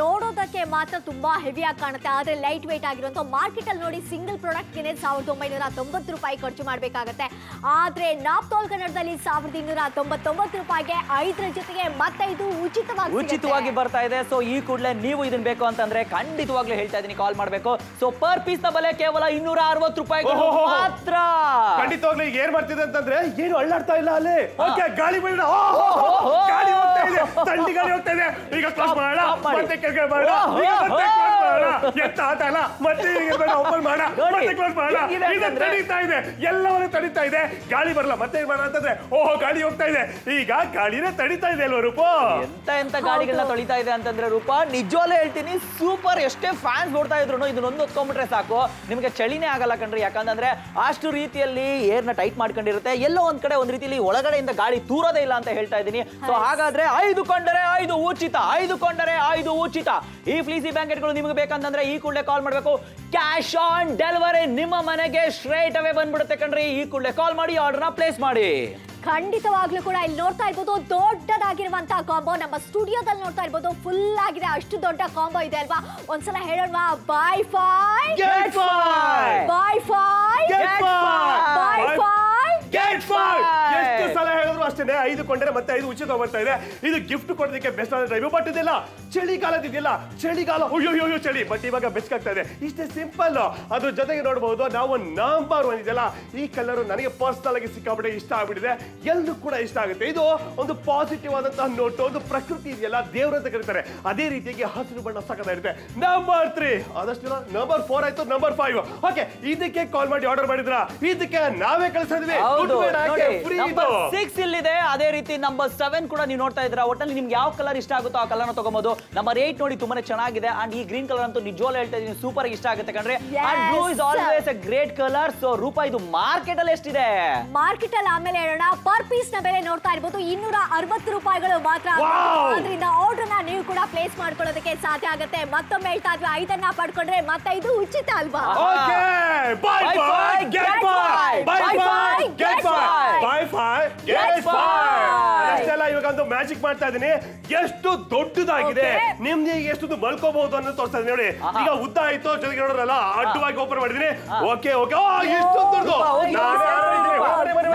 ನೋಡೋದಕ್ಕೆ ಮಾತ್ರ ತುಂಬಾ ಹೆವಿಯಾಗಿ ಕಾಣುತ್ತೆ. ಆದ್ರೆ ಲೈಟ್ weight ಆಗಿರುವಂಥ ಮಾರ್ಕೆಟ್ ಅಲ್ಲಿ ನೋಡಿ ಸಿಂಗಲ್ ಪ್ರಾಡಕ್ಟ್ಗೆ ಸಾವಿರದ ಒಂಬೈನೂರ ತೊಂಬತ್ತು ರೂಪಾಯಿ ಖರ್ಚು ಮಾಡಬೇಕಾಗತ್ತೆ. ಆದ್ರೆ ನಾಪ್ತೋಲ್ ಕನ್ನಡದಲ್ಲಿ ಸಾವಿರದ ಇನ್ನೂರ ತೊಂಬತ್ತೊಂಬತ್ತು ರೂಪಾಯಿಗೆ ಐದರ ಜೊತೆಗೆ ಮತ್ತೆ ಇದು ಉಚಿತವಾಗಿ ಉಚಿತವಾಗಿ ಬರ್ತಾ ಇದೆ. ಸೊ ಈ ಕೂಡಲೇ ನೀವು ಇದನ್ನ ಬೇಕು ಅಂತಂದ್ರೆ ಖಂಡಿತವಾಗ್ಲೂ ಹೇಳ್ತಾ ಇದೀನಿ ಕಾಲ್ ಮಾಡಬೇಕು. ಸೊ ಪರ್ ಪೀಸ್ನ ಬೆಲೆ ಕೇವಲ ಇನ್ನೂರ ಅರವತ್ತು ರೂಪಾಯಿ. ಮಾತ್ರ. ಖಂಡಿತವಾಗ್ಲೂ ಈಗ ಏನ್ ಮಾಡ್ತಿದೆ ಅಂತಂದ್ರೆ ಏನು ಅಳ್ಳಾಡ್ತಾ ಇಲ್ಲ ಅಲ್ಲಿ. ಓಕೆ ಗಾಳಿ ಹೋಗ್ತಾ ಇದೆ. ಥಂಡಿ ಗಾಳಿ ಹೋಗ್ತಾ ಇದೆ. ಈಗ ಮಾಡಿ. ಮತ್ತೆ ಕೆಳಗಡೆ ಮಾಡ ಮತ್ತೆ ಕ್ಲೋಸ್ ಕ್ಲಾಸ್ ಎತ್ತ ಆಟ ಅಲ್ಲ? ಮತ್ತೆ ಈಗ ಬೇಡ ಓಪನ್ ಮಾಡ ನೋಡಿ, ಮತ್ತೆ ಕ್ಲೋಸ್ ಮಾಡೋಣ. ಇದು ತಡೀತಾ ಇದೆ. ಎಲ್ಲವನ್ನು ತಡೀತಾ ಇದೆ. ಗಾಳಿ ಬರಲ್ಲ ಮತ್ತೆ ಏನ್ ಮಾಡ ಅಂತಂದ್ರೆ? ಓಹೋ ಗಾಳಿ ಹೋಗ್ತಾ ಇದೆ. ಈಗ ಗಾಳಿನೇ ತಡೀತಾ ಇದೆ ಅಲ್ವಾ ರೂಪ? ಎಂತ ಎಂತ ಗಾಡಿಗಳನ್ನ ತೊಳಿತಾ ಇದೆ ಅಂತಂದ್ರೆ ರೂಪ ನಿಜವಾಗ್ಲೂ ಹೇಳ್ತೀನಿ ಸೂಪರ್ ಎಷ್ಟೇ ಫ್ಯಾನ್ಸ್ ನೋಡ್ತಾ ಇದ್ರು ಇದನ್ನೊಂದು ಹೊತ್ಕೊಂಡ್ಬಿಟ್ರೆ ಸಾಕು. ನಿಮಗೆ ಚಳಿನೇ ಆಗಲ್ಲ ಕಣ್ರಿ. ಯಾಕಂದ್ರೆ ಅಷ್ಟು ರೀತಿಯಲ್ಲಿ ಏರ್ನ ಟೈಟ್ ಮಾಡ್ಕೊಂಡಿರುತ್ತೆ. ಎಲ್ಲೋ ಒಂದ್ ಕಡೆ ಒಂದ್ ರೀತಿಯಲ್ಲಿ ಒಳಗಡೆಯಿಂದ ಗಾಳಿ ತೂರೋದೇ ಇಲ್ಲ ಅಂತ ಹೇಳ್ತಾ ಇದ್ದೀನಿ. ಸೊ ಹಾಗಾದ್ರೆ ಐದು ಕಂಡರೆ ಐದು ಉಚಿತ ಐದು ಕೊಂಡರೆ ಆಯ್ದು ಉಚಿತ. ಈ ಫ್ಲೀಸಿ ಬ್ಯಾಂಕೆಟ್ಗಳು ನಿಮಗೆ ಬೇಕಂತಂದ್ರೆ ಈ ಕೂಡಲೇ ಕಾಲ್ ಮಾಡಬೇಕು. ಕ್ಯಾಶ್ ಆನ್ ಡೆಲಿವರಿ ನಿಮ್ಮ ಮನೆಗೆ ಸ್ಟ್ರೈಟ್ ಅವೇ ಬಂದ್ಬಿಡುತ್ತೆ ಕಣ್ರಿ. ಈ ಕೂಡಲೇ ಕಾಲ್ ಮಾಡಿ ಆರ್ಡರ್ನ ಪ್ಲೇಸ್ ಮಾಡಿ. ಖಂಡಿತವಾಗ್ಲೂ ಕೂಡ ಇಲ್ಲಿ ನೋಡ್ತಾ ಇರ್ಬೋದು ದೊಡ್ಡದಾಗಿರುವಂತಹ ಕಾಂಬೋ ನಮ್ಮ ಸ್ಟುಡಿಯೋದಲ್ಲಿ ನೋಡ್ತಾ ಇರ್ಬೋದು ಫುಲ್ ಆಗಿದೆ. ಅಷ್ಟು ದೊಡ್ಡ ಕಾಂಬೋ ಇದೆ ಅಲ್ವಾ? ಒಂದ್ಸಲ ಹೇಳೋಣ buy five buy five buy five Five! five! ಎಷ್ಟು ಸಲ ಹೇಳಿದ್ರು ಅಷ್ಟೇ ಐದು ಕೊಂಡ್ರೆ ಮತ್ತೆ ಐದು ಉಚಿತ ಬರ್ತಾ ಇದೆ. ಇದು ಗಿಫ್ಟ್ ಕೊಡೋದಕ್ಕೆ ಬೆಸ್ಟ್ ಆದ ಡ್ರೈವ್ ಬಟ್ ಇದೆಲ್ಲ. ಚಳಿಗಾಲದಿದೆಯಲ್ಲ ಚಳಿಗಾಲ ಅಯ್ಯೋ ಅಯ್ಯೋ ಚಳಿ. ಬಟ್ ಇವಾಗ ಬೆಚ್ಚಗಾಗ್ತಾ ಇದೆ. ಇಷ್ಟೇ ಸಿಂಪಲ್ ಅದ್ರ ಜೊತೆಗೆ ನೋಡಬಹುದು ನಾವು ನಂಬರ್ ಒನ್ ಇದೆಯಲ್ಲ. ಈ ಕಲರ್ ನನಗೆ ಪರ್ಸನಲ್ ಆಗಿ ಸಿಕ್ಕಾಬಿಟ್ಟೆ ಇಷ್ಟ ಆಗ್ಬಿಟ್ಟಿದೆ. ಎಲ್ಲರೂ ಕೂಡ ಇಷ್ಟ ಆಗುತ್ತೆ. ಇದು ಒಂದು ಪಾಸಿಟಿವ್ ಆದಂತಹ ನೋಟ್ ಒಂದು ಪ್ರಕೃತಿ ಇದೆಯಲ್ಲ. ದೇವರಂತ ಅಂತ ಕರೀತಾರೆ. ಅದೇ ರೀತಿಯಾಗಿ ಹಸಿರು ಬಣ್ಣ ಇರುತ್ತೆ. ನಂಬರ್ ತ್ರೀ ಆದಷ್ಟು ನಂಬರ್ ಫೋರ್ ಆಯ್ತು ನಂಬರ್ ಫೈವ್ ಓಕೆ ಇದಕ್ಕೆ ಕಾಲ್ ಮಾಡಿ ಆರ್ಡರ್ ಮಾಡಿದ್ರ? ಇದಕ್ಕೆ ನಾವೇ ಕಳಿಸಿದ್ವಿ. ಹೌದು. ನೋಡಿ ಫ್ರೀ ನಂಬರ್ ಸಿಕ್ಸ್ ಇಲ್ಲಿದೆ. ಅದೇ ರೀತಿ ನಂಬರ್ ಸೆವೆನ್ ಕೂಡ ನೀವು ನೋಡ್ತಾ ಇದ್ರ ಒಟ್ಟಲ್ಲಿ ನಿಮ್ಗೆ ಯಾವ ಕಲರ್ ಇಷ್ಟ ಆಗುತ್ತೋ ಆ ಕಲರ್ನ ತಗೋಬಹುದು ನಂಬರ್ ಏಟ್ ನೋಡಿ ತುಂಬಾನೇ ಚೆನ್ನಾಗಿದೆ. ಅಂಡ್ ಈ ಗ್ರೀನ್ ಕಲರ್ ಅಂತೂ ನಿಜವಾಗ್ಲೂ ಹೇಳ್ತಾ ಇದೀನಿ ಸೂಪರ್ ಇಷ್ಟ ಆಗುತ್ತೆ ಕಣ್ರಿ. And blue is always a great colour so ರೂಪಾಯಿ ಇದು ಮಾರ್ಕೆಟ್ ಅಲ್ಲಿ ಎಷ್ಟಿದೆ? ಮಾರ್ಕೆಟ್ ಅಲ್ಲಿ ಆಮೇಲೆ ಹೇಳೋಣ. ಪರ್ ಪೀಸ್ನ ಬೆಲೆ ನೋಡ್ತಾ ಇರ್ಬೋದು. ಇನ್ನೂರ ಅರವತ್ತು ರೂಪಾಯಿಗಳು ಮಾತ್ರ! ಅದರಿಂದ ಆರ್ಡರ್ನ ನೀವು ಕೂಡ ಪ್ಲೇಸ್ ಮಾಡ್ಕೊಳ್ಳೋದಕ್ಕೆ ಸಾಧ್ಯ ಆಗುತ್ತೆ. ಮತ್ತೊಮ್ಮೆ ಹೇಳ್ತಾ ಇದ್ವಿ ಐದನ್ನ ಪಡ್ಕೊಂಡ್ರೆ ಮತ್ತೆ ಇದು ಉಚಿತ ಅಲ್ವಾ? Buy buy buy. Buy buy five, get get buy five. Buy five Get get buy five. ಅಷ್ಟೆಲ್ಲ ಇವಾಗ ಒಂದು ಮ್ಯಾಜಿಕ್ ಮಾಡ್ತಾ ಇದೀನಿ. ಎಷ್ಟು ದೊಡ್ಡದಾಗಿದೆ. ನಿಮ್ದು ಎಷ್ಟು ಮಲ್ಕೋಬಹುದು ಅನ್ನೋದು ತೋರಿಸ್ತಾ ಇದೀನಿ ನೋಡಿ. ಈಗ ಉದ್ದ ಆಯ್ತು ಜೊತೆಗೆ ನೋಡೋರಲ್ಲ ಅಡ್ಡವಾಗಿ ಓಪನ್ ಮಾಡಿದೀನಿ. ಓಕೆ ಓಕೆ ಎಷ್ಟು ದೊಡ್ಡದು.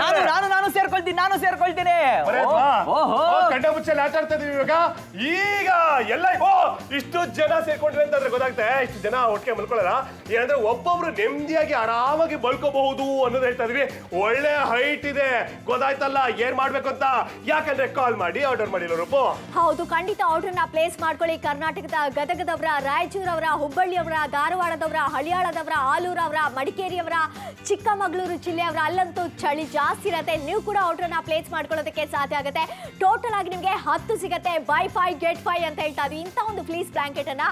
ನಾನೇ ನಾನು ನಾನು ನಾನು ಸೇರ್ಕೊಳ್ತೀನಿ ನಾನು ಸೇರ್ಕೊಳ್ತೀನಿ. ಓಹೋ ಕಡ್ಡ ಮುಚ್ಚಲ್ಲಿ ಆಟ ಆಡ್ತಾ ಇದೀವಿ ಇವಾಗ. ಈಗ ಎಲ್ಲ ಓ ಇಷ್ಟು ಜನ ಸೇರ್ಕೊಂಡ್ರಿ ಅಂತಂದ್ರೆ ಗೊತ್ತಾಗ್ತದೆ ಇಷ್ಟು ಜನ ಒಟ್ಟಿಗೆ ಮಲ್ಕೊಳ್ಳಲ್ಲ. ಏನಂದ್ರೆ ಒಬ್ಬೊಬ್ರು ನೆಮ್ಮದಿಯಾಗಿ ಆರಾಮಾಗಿ ಬಳ್ಕೋಬಹುದು ಅನ್ನೋದು ಹೇಳ್ತಾ ಇದೀವಿ. ಒಳ್ಳೆ ಹೈಟ್ ಇದೆ. ಗೊತ್ತಾಯ್ತಲ್ಲ ಏನ್ ಮಾಡ್ಬೇಕು ಅಂತ? ಯಾಕಂದ್ರೆ ಕಾಲ್ ಮಾಡಿ ಆರ್ಡರ್ ಮಾಡಿಲ್ಲ ರೂಪು ಹೌದು ಖಂಡಿತ ಆರ್ಡರ್ ಆರ್ಡರ್ನ ಪ್ಲೇಸ್ ಮಾಡ್ಕೊಳ್ಳಿ. ಕರ್ನಾಟಕದ ಗದಗದವರ ರಾಯಚೂರವರ ಹುಬ್ಬಳ್ಳಿಯವರ ಧಾರವಾಡದವರ ಹಳಿಯಾಳದವರ ಆಲೂರವರ ಮಡಿಕೇರಿಯವರ ಚಿಕ್ಕಮಗಳೂರು ಜಿಲ್ಲೆಯವರ ಅಲ್ಲಂತೂ ಚಳಿ ಜಾಸ್ತಿ ಇರುತ್ತೆ. ನೀವು ಕೂಡ ಆರ್ಡ್ರನ್ನ ಪ್ಲೇಸ್ ಮಾಡ್ಕೊಳ್ಳೋದಕ್ಕೆ ಸಾಧ್ಯ ಆಗುತ್ತೆ. ಟೋಟಲ್ ಆಗಿ ನಿಮಗೆ ಹತ್ತು ಸಿಗುತ್ತೆ. ಬೈ ಫೈ ಗೆಟ್ ಫೈ ಅಂತ ಹೇಳ್ತಾ ಇದ್ವಿ ಇಂಥ ಒಂದು ಫ್ಲೀಸ್ ಬ್ಲಾಂಕೆಟ್ ಅನ್ನ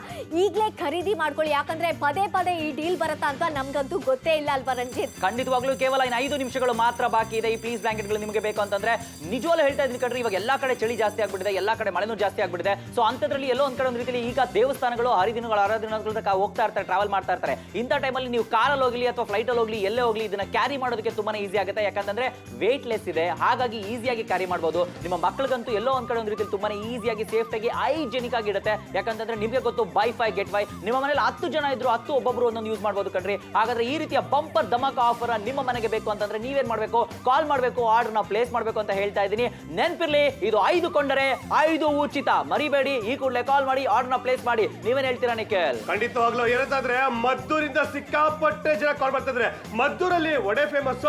ಈಗಲೇ ಖರೀದಿ ಮಾಡ್ಕೊಳ್ಳಿ. ಯಾಕಂದ್ರೆ ಪದೇ ಪದೇ ಈ ಡೀಲ್ ಬರುತ್ತಾ ಅಂತ ನಮ್ಗಂತೂ ಗೊತ್ತೇ ಇಲ್ಲ ಅಲ್ವಾ ರಂಜಿತ್ ಖಂಡಿತವಾಗ್ಲೂ ಕೇವಲ ಇನ್ನು ಐದು ನಿಮಿಷಗಳು ಮಾತ್ರ ಬಾಕಿ ಇದೆ ಈ ಪ್ಲೀಸ್ ಬ್ಲಾಂಕೆಟ್ಗಳು ನಿಮಗೆ ಬೇಕು ಅಂತಂದ್ರೆ ನಿಜವಾಗ್ಲೂ ಹೇಳ್ತಾ ಇದ್ದೀನಿ ಕಣ್ರಿ, ಇವಾಗ ಎಲ್ಲಾ ಕಡೆ ಚಳಿ ಜಾಸ್ತಿ ಆಗ್ಬಿಟ್ಟಿದೆ. ಎಲ್ಲಾ ಕಡೆ ಮಳೆನೂ ಜಾಸ್ತಿ ಆಗ್ಬಿಟ್ಟಿದೆ. ಸೊ ಅಂತದ್ರಲ್ಲಿ ಎಲ್ಲೋ ಒಂದ್ ಕಡೆ ಒಂದು ರೀತಿಯಲ್ಲಿ ಈಗ ದೇವಸ್ಥಾನಗಳು, ಹರಿದಿನಗಳು, ಆರಾಧನೆಗಳು ಹೋಗ್ತಾ ಇರ್ತಾರೆ ಟ್ರಾವೆಲ್ ಮಾಡ್ತಾ ಇರ್ತಾರೆ. ಇಂಥ ಟೈಮಲ್ಲಿ ನೀವು ಕಾರಲ್ಲಿ ಹೋಗ್ಲಿ ಅಥವಾ ಫ್ಲೈಟ್ ಅಲ್ಲಿ ಹೋಗ್ಲಿ, ಎಲ್ಲೇ ಹೋಗ್ಲಿ, ಇದನ್ನ ಕ್ಯಾರಿ ಮಾಡೋದಕ್ಕೆ ತುಂಬಾನೇ ಈಸಿ ಆಗುತ್ತೆ. ಯಾಕಂತಂದ್ರೆ ವೇಟ್ ಲೆಸ್ ಇದೆ. ಹಾಗಾಗಿ ಈಸಿಯಾಗಿ ಕ್ಯಾರಿ ಮಾಡಬಹುದು ನಿಮ್ಮ ಮಕ್ಕಳಿಗಂತೂ ಎಲ್ಲೋ ಒಂದ್ ಕಡೆ ಒಂದು ರೀತಿಯಲ್ಲಿ ತುಂಬಾನೇ ಈಸಿಯಾಗಿ ಸೇಫ್ ಆಗಿ ಹೈಜೆನಿಕ್ ಆಗಿರುತ್ತೆ ಯಾಕಂತಂದ್ರೆ ನಿಮಗೆ ಗೊತ್ತು ಬೈ ಫೈ ಗೆಟ್ ಫೈ ನಿಮ್ಮ ಮನೇಲಿ ಹತ್ತು ಜನ ಇದ್ರು ಹತ್ತು ಒಬ್ಬೊಬ್ರು ಒಂದೊಂದು ಯೂಸ್ ಮಾಡಬಹುದು ಕಣ್ರಿ. ಹಾಗಾದ್ರೆ ಈ ರೀತಿಯ ಬಂಪರ್ ಧಮಕ ಆಫರ್ ನಿಮ್ಮ ಮನೆಗೆ ಬೇಕು ಅಂತಂದ್ರೆ ನೀವೇನ್ ಮಾಡ್ಬೇಕು? ಕಾಲ್ ಮಾಡಬೇಕು ಆರ್ಡರ್ನ ಪ್ಲೇಸ್ ಮಾಡಬೇಕು ಅಂತ ಹೇಳ್ತಾ ಇದ್ದೀನಿ. ನೆನ್ಪಿರ್ಲಿ, ಇದು ಐದು ಕೊಂಡರೆ ಐದು ಉಚಿತ. ಮರಿಬೇಡಿ, ಈ ಕೂಡಲೇ ಕಾಲ್ ಮಾಡಿ ಆರ್ಡರ್ನ ಪ್ಲೇಸ್ ಮಾಡಿ. ನೀವೇನ್ ಹೇಳ್ತೀರಾ, ನಿಖಿಲ್? ಖಂಡಿತವಾಗ್ಲೂ ಏನಂತಂದ್ರೆ ಮದ್ದೂರಿಂದ ಸಿಕ್ಕಾಪಟ್ಟೆ ಜನ ಕಾಲ್ ಮಾಡ್ತಾ ಇದ್ರೆ ಮದ್ದೂರಲ್ಲಿ ಒಡೆ ಫೇಮಸ್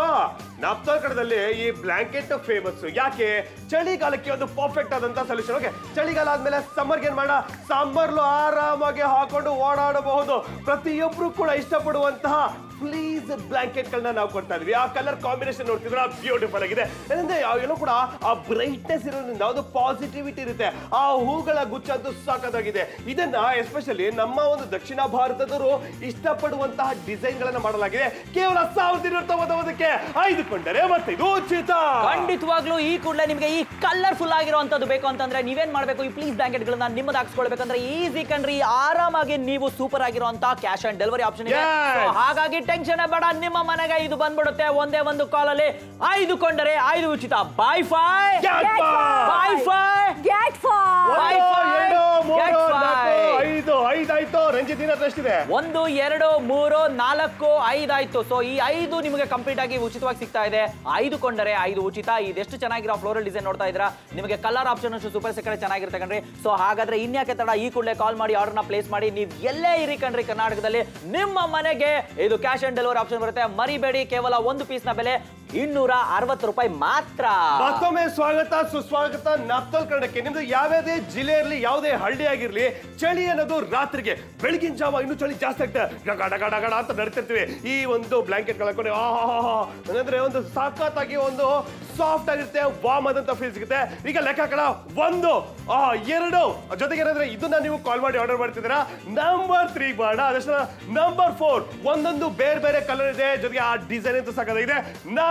ನಾಪ್ತಾಲ್ ಕಡದಲ್ಲಿ ಈ ಬ್ಲಾಂಕೆಟ್ ಫೇಮಸ್ ಯಾಕೆ? ಚಳಿಗಾಲಕ್ಕೆ ಒಂದು ಪರ್ಫೆಕ್ಟ್ ಆದಂತ ಸೊಲ್ಯೂಷನ್ ಓಕೆ ಚಳಿಗಾಲ ಆದ್ಮೇಲೆ ಸಮ್ಮರ್ಗೆ ಏನ್ ಮಾಡ ಸಮ್ಮರ್ಲು ಆರಾಮಾಗಿ ಹಾಕೊಂಡು ಓಡಾಡಬಹುದು. ಪ್ರತಿಯೊಬ್ರು ಕೂಡ ಇಷ್ಟಪಡುವಂತಹ ಫ್ಲೀಸ್ ಬ್ಲಾಂಕೆಟ್ ಗಳನ್ನ ನಾವು ಕೊಡ್ತಾ ಇದೀವಿ. ಆ ಕಲರ್ ಕಾಂಬಿನೇಷನ್ ನೋಡ್ತಿದ್ರೆ ಬ್ಯೂಟಿಫುಲ್ ಆಗಿದೆ. ಏನಂದ್ರೆ ಎಲ್ಲ ಕೂಡ ಆ ಬ್ರೈಟ್ನೆಸ್ ಇರೋದ್ರಿಂದ ಒಂದು ಪಾಸಿಟಿವಿಟಿ ಇರುತ್ತೆ. ಆ ಹೂಗಳ ಗುಚ್ಛ ಅಂತೂ ಸಾಕಾಗಿದೆ ಇದನ್ನ ಎಸ್ಪೆಷಲಿ ನಮ್ಮ ಒಂದು ದಕ್ಷಿಣ ಭಾರತದವರು ಇಷ್ಟಪಡುವಂತಹ ಡಿಸೈನ್ ಗಳನ್ನ ಮಾಡಲಾಗಿದೆ. ಕೇವಲ ಸಾವಿರದ ಇನ್ನೂರ ತೊಂಬತ್ತೊಂಬತ್ತಕ್ಕೆ ಆಯ್ದುಕೊಂಡರೆ ಮತ್ತೆ ಇದು ಉಚಿತ. ಖಂಡಿತವಾಗ್ಲೂ ಈ ಕೂಡಲೇ ನಿಮಗೆ ಈ ಕಲರ್ಫುಲ್ ಆಗಿರುವಂತದ್ದು ಬೇಕು ಅಂತಂದ್ರೆ ನೀವೇನ್ ಮಾಡ್ಬೇಕು? ಈ ಪ್ಲೀಸ್ ಬ್ಲಾಂಕೆಟ್ ಗಳನ್ನ ನಿಮ್ಮದು ಹಾಕ್ಸ್ಕೊಳ್ಬೇಕಂದ್ರೆ ಈಸಿ ಕಣ್ರಿ. ಆರಾಮಾಗಿ ನೀವು ಸೂಪರ್ ಆಗಿರುವಂತಹ ಕ್ಯಾಶ್ ಆನ್ ಡೆಲಿವರಿ ಆಪ್ಷನ್ ಇದೆ. ಹಾಗಾಗಿ ಟೆನ್ಷನ್ ಬೇಡ ನಿಮ್ಮ ಮನೆಗೆ ಇದು ಬಂದ್ಬಿಡುತ್ತೆ. ಒಂದೇ ಒಂದು ಕಾಲ್ ಅಲ್ಲಿ ಐದು ಕೊಂಡರೆ ಐದು ಉಚಿತ. Buy five buy five. ಒಂದು, ಎರಡು, ಮೂರು, ನಾಲ್ಕು, ಐದಾಯ್ತು ರಂಜಿತ್ ದಿನ ಎಷ್ಟಿದೆ? ಒಂದು ಎರಡು ಮೂರು ನಾಲ್ಕು ಐದಾಯ್ತು ಸೊ ಈ ಐದು ನಿಮಗೆ ಕಂಪ್ಲೀಟ್ ಆಗಿ ಉಚಿತವಾಗಿ ಸಿಗ್ತಾ ಇದೆ. ಐದು ಕೊಂಡರೆ ಐದು ಉಚಿತ. ಇದೆಷ್ಟು ಚೆನ್ನಾಗಿರೋ ಫ್ಲೋರಲ್ ಡಿಸೈನ್ ನೋಡ್ತಾ ಇದ್ರ ನಿಮಗೆ ಕಲರ್ ಆಪ್ಷನ್ ಅಷ್ಟು ಸೂಪರ್ ಸೆಕೆಂಡ್ ಚೆನ್ನಾಗಿರುತ್ತೆ ಕಣ್ರಿ. ಸೊ ಹಾಗಾದ್ರೆ ಇನ್ಯಾಕೆ ತಡ? ಈ ಕೂಡಲೇ ಕಾಲ್ ಮಾಡಿ ಆರ್ಡರ್ನ ಪ್ಲೇಸ್ ಮಾಡಿ. ನೀವು ಎಲ್ಲೇ ಇರಿ ಕಣ್ರಿ ಕರ್ನಾಟಕದಲ್ಲಿ. ನಿಮ್ಮ ಮನೆಗೆ ಇದು ಕ್ಯಾಶ್ ಆನ್ ಡೆಲಿವರಿ ಆಪ್ಷನ್ ಬರುತ್ತೆ ಮರಿಬೇಡಿ ಕೇವಲ ಒಂದು ಪೀಸ್ನ ಬೆಲೆ ಇನ್ನೂರ ಅರವತ್ತು ರೂಪಾಯಿ ಮಾತ್ರ. ಮತ್ತೊಮ್ಮೆ ಸ್ವಾಗತ, ಸುಸ್ವಾಗತ. ನಾಪ್ತಲ್ ಕನ್ನಡಕ್ಕೆ ನಿಮ್ದು ಯಾವ್ಯಾವುದೇ ಜಿಲ್ಲೆ ಇರಲಿ ಯಾವುದೇ ಹಳ್ಳಿ ಆಗಿರ್ಲಿ, ಚಳಿ ಅನ್ನೋದು ರಾತ್ರಿಗೆ. ಬೆಳಗಿನ ಜಾವ ಇನ್ನೂ ಚಳಿ ಜಾಸ್ತಿ ಆಗ್ತದೆ ಗಡ ಗಡ ಗಡ ಅಂತ ನಡ್ತಿರ್ತೀವಿ. ಈ ಒಂದು ಬ್ಲಾಂಕೆಟ್ ಹಾಕೊಂಡು ಅಂದ್ರೆ ಒಂದು ಸಾಕತ್ತಾಗಿ ಒಂದು ಸಾಫ್ಟ್ ಆಗಿರುತ್ತೆ ವಾಮ್ ಆದಂತ ಫೀಲ್ ಸಿಗುತ್ತೆ. ಈಗ ಲೆಕ್ಕ ಕಡ ಒಂದು ಎರಡು. ಜೊತೆಗೆ ಏನಂದ್ರೆ ಇದನ್ನ ನೀವು ಕಾಲ್ ಮಾಡಿ ಆರ್ಡರ್ ಮಾಡ್ತಿದ್ದೀರಾ? ನಂಬರ್ ತ್ರೀ ಮಾಡೋಣ ಅದಷ್ಟು ನಂಬರ್ ಫೋರ್ ಒಂದೊಂದು ಬೇರೆ ಬೇರೆ ಕಲರ್ ಇದೆ. ಜೊತೆಗೆ ಆ ಡಿಸೈನ್ ಅಂತ ಸಾಕಾಗಿದೆ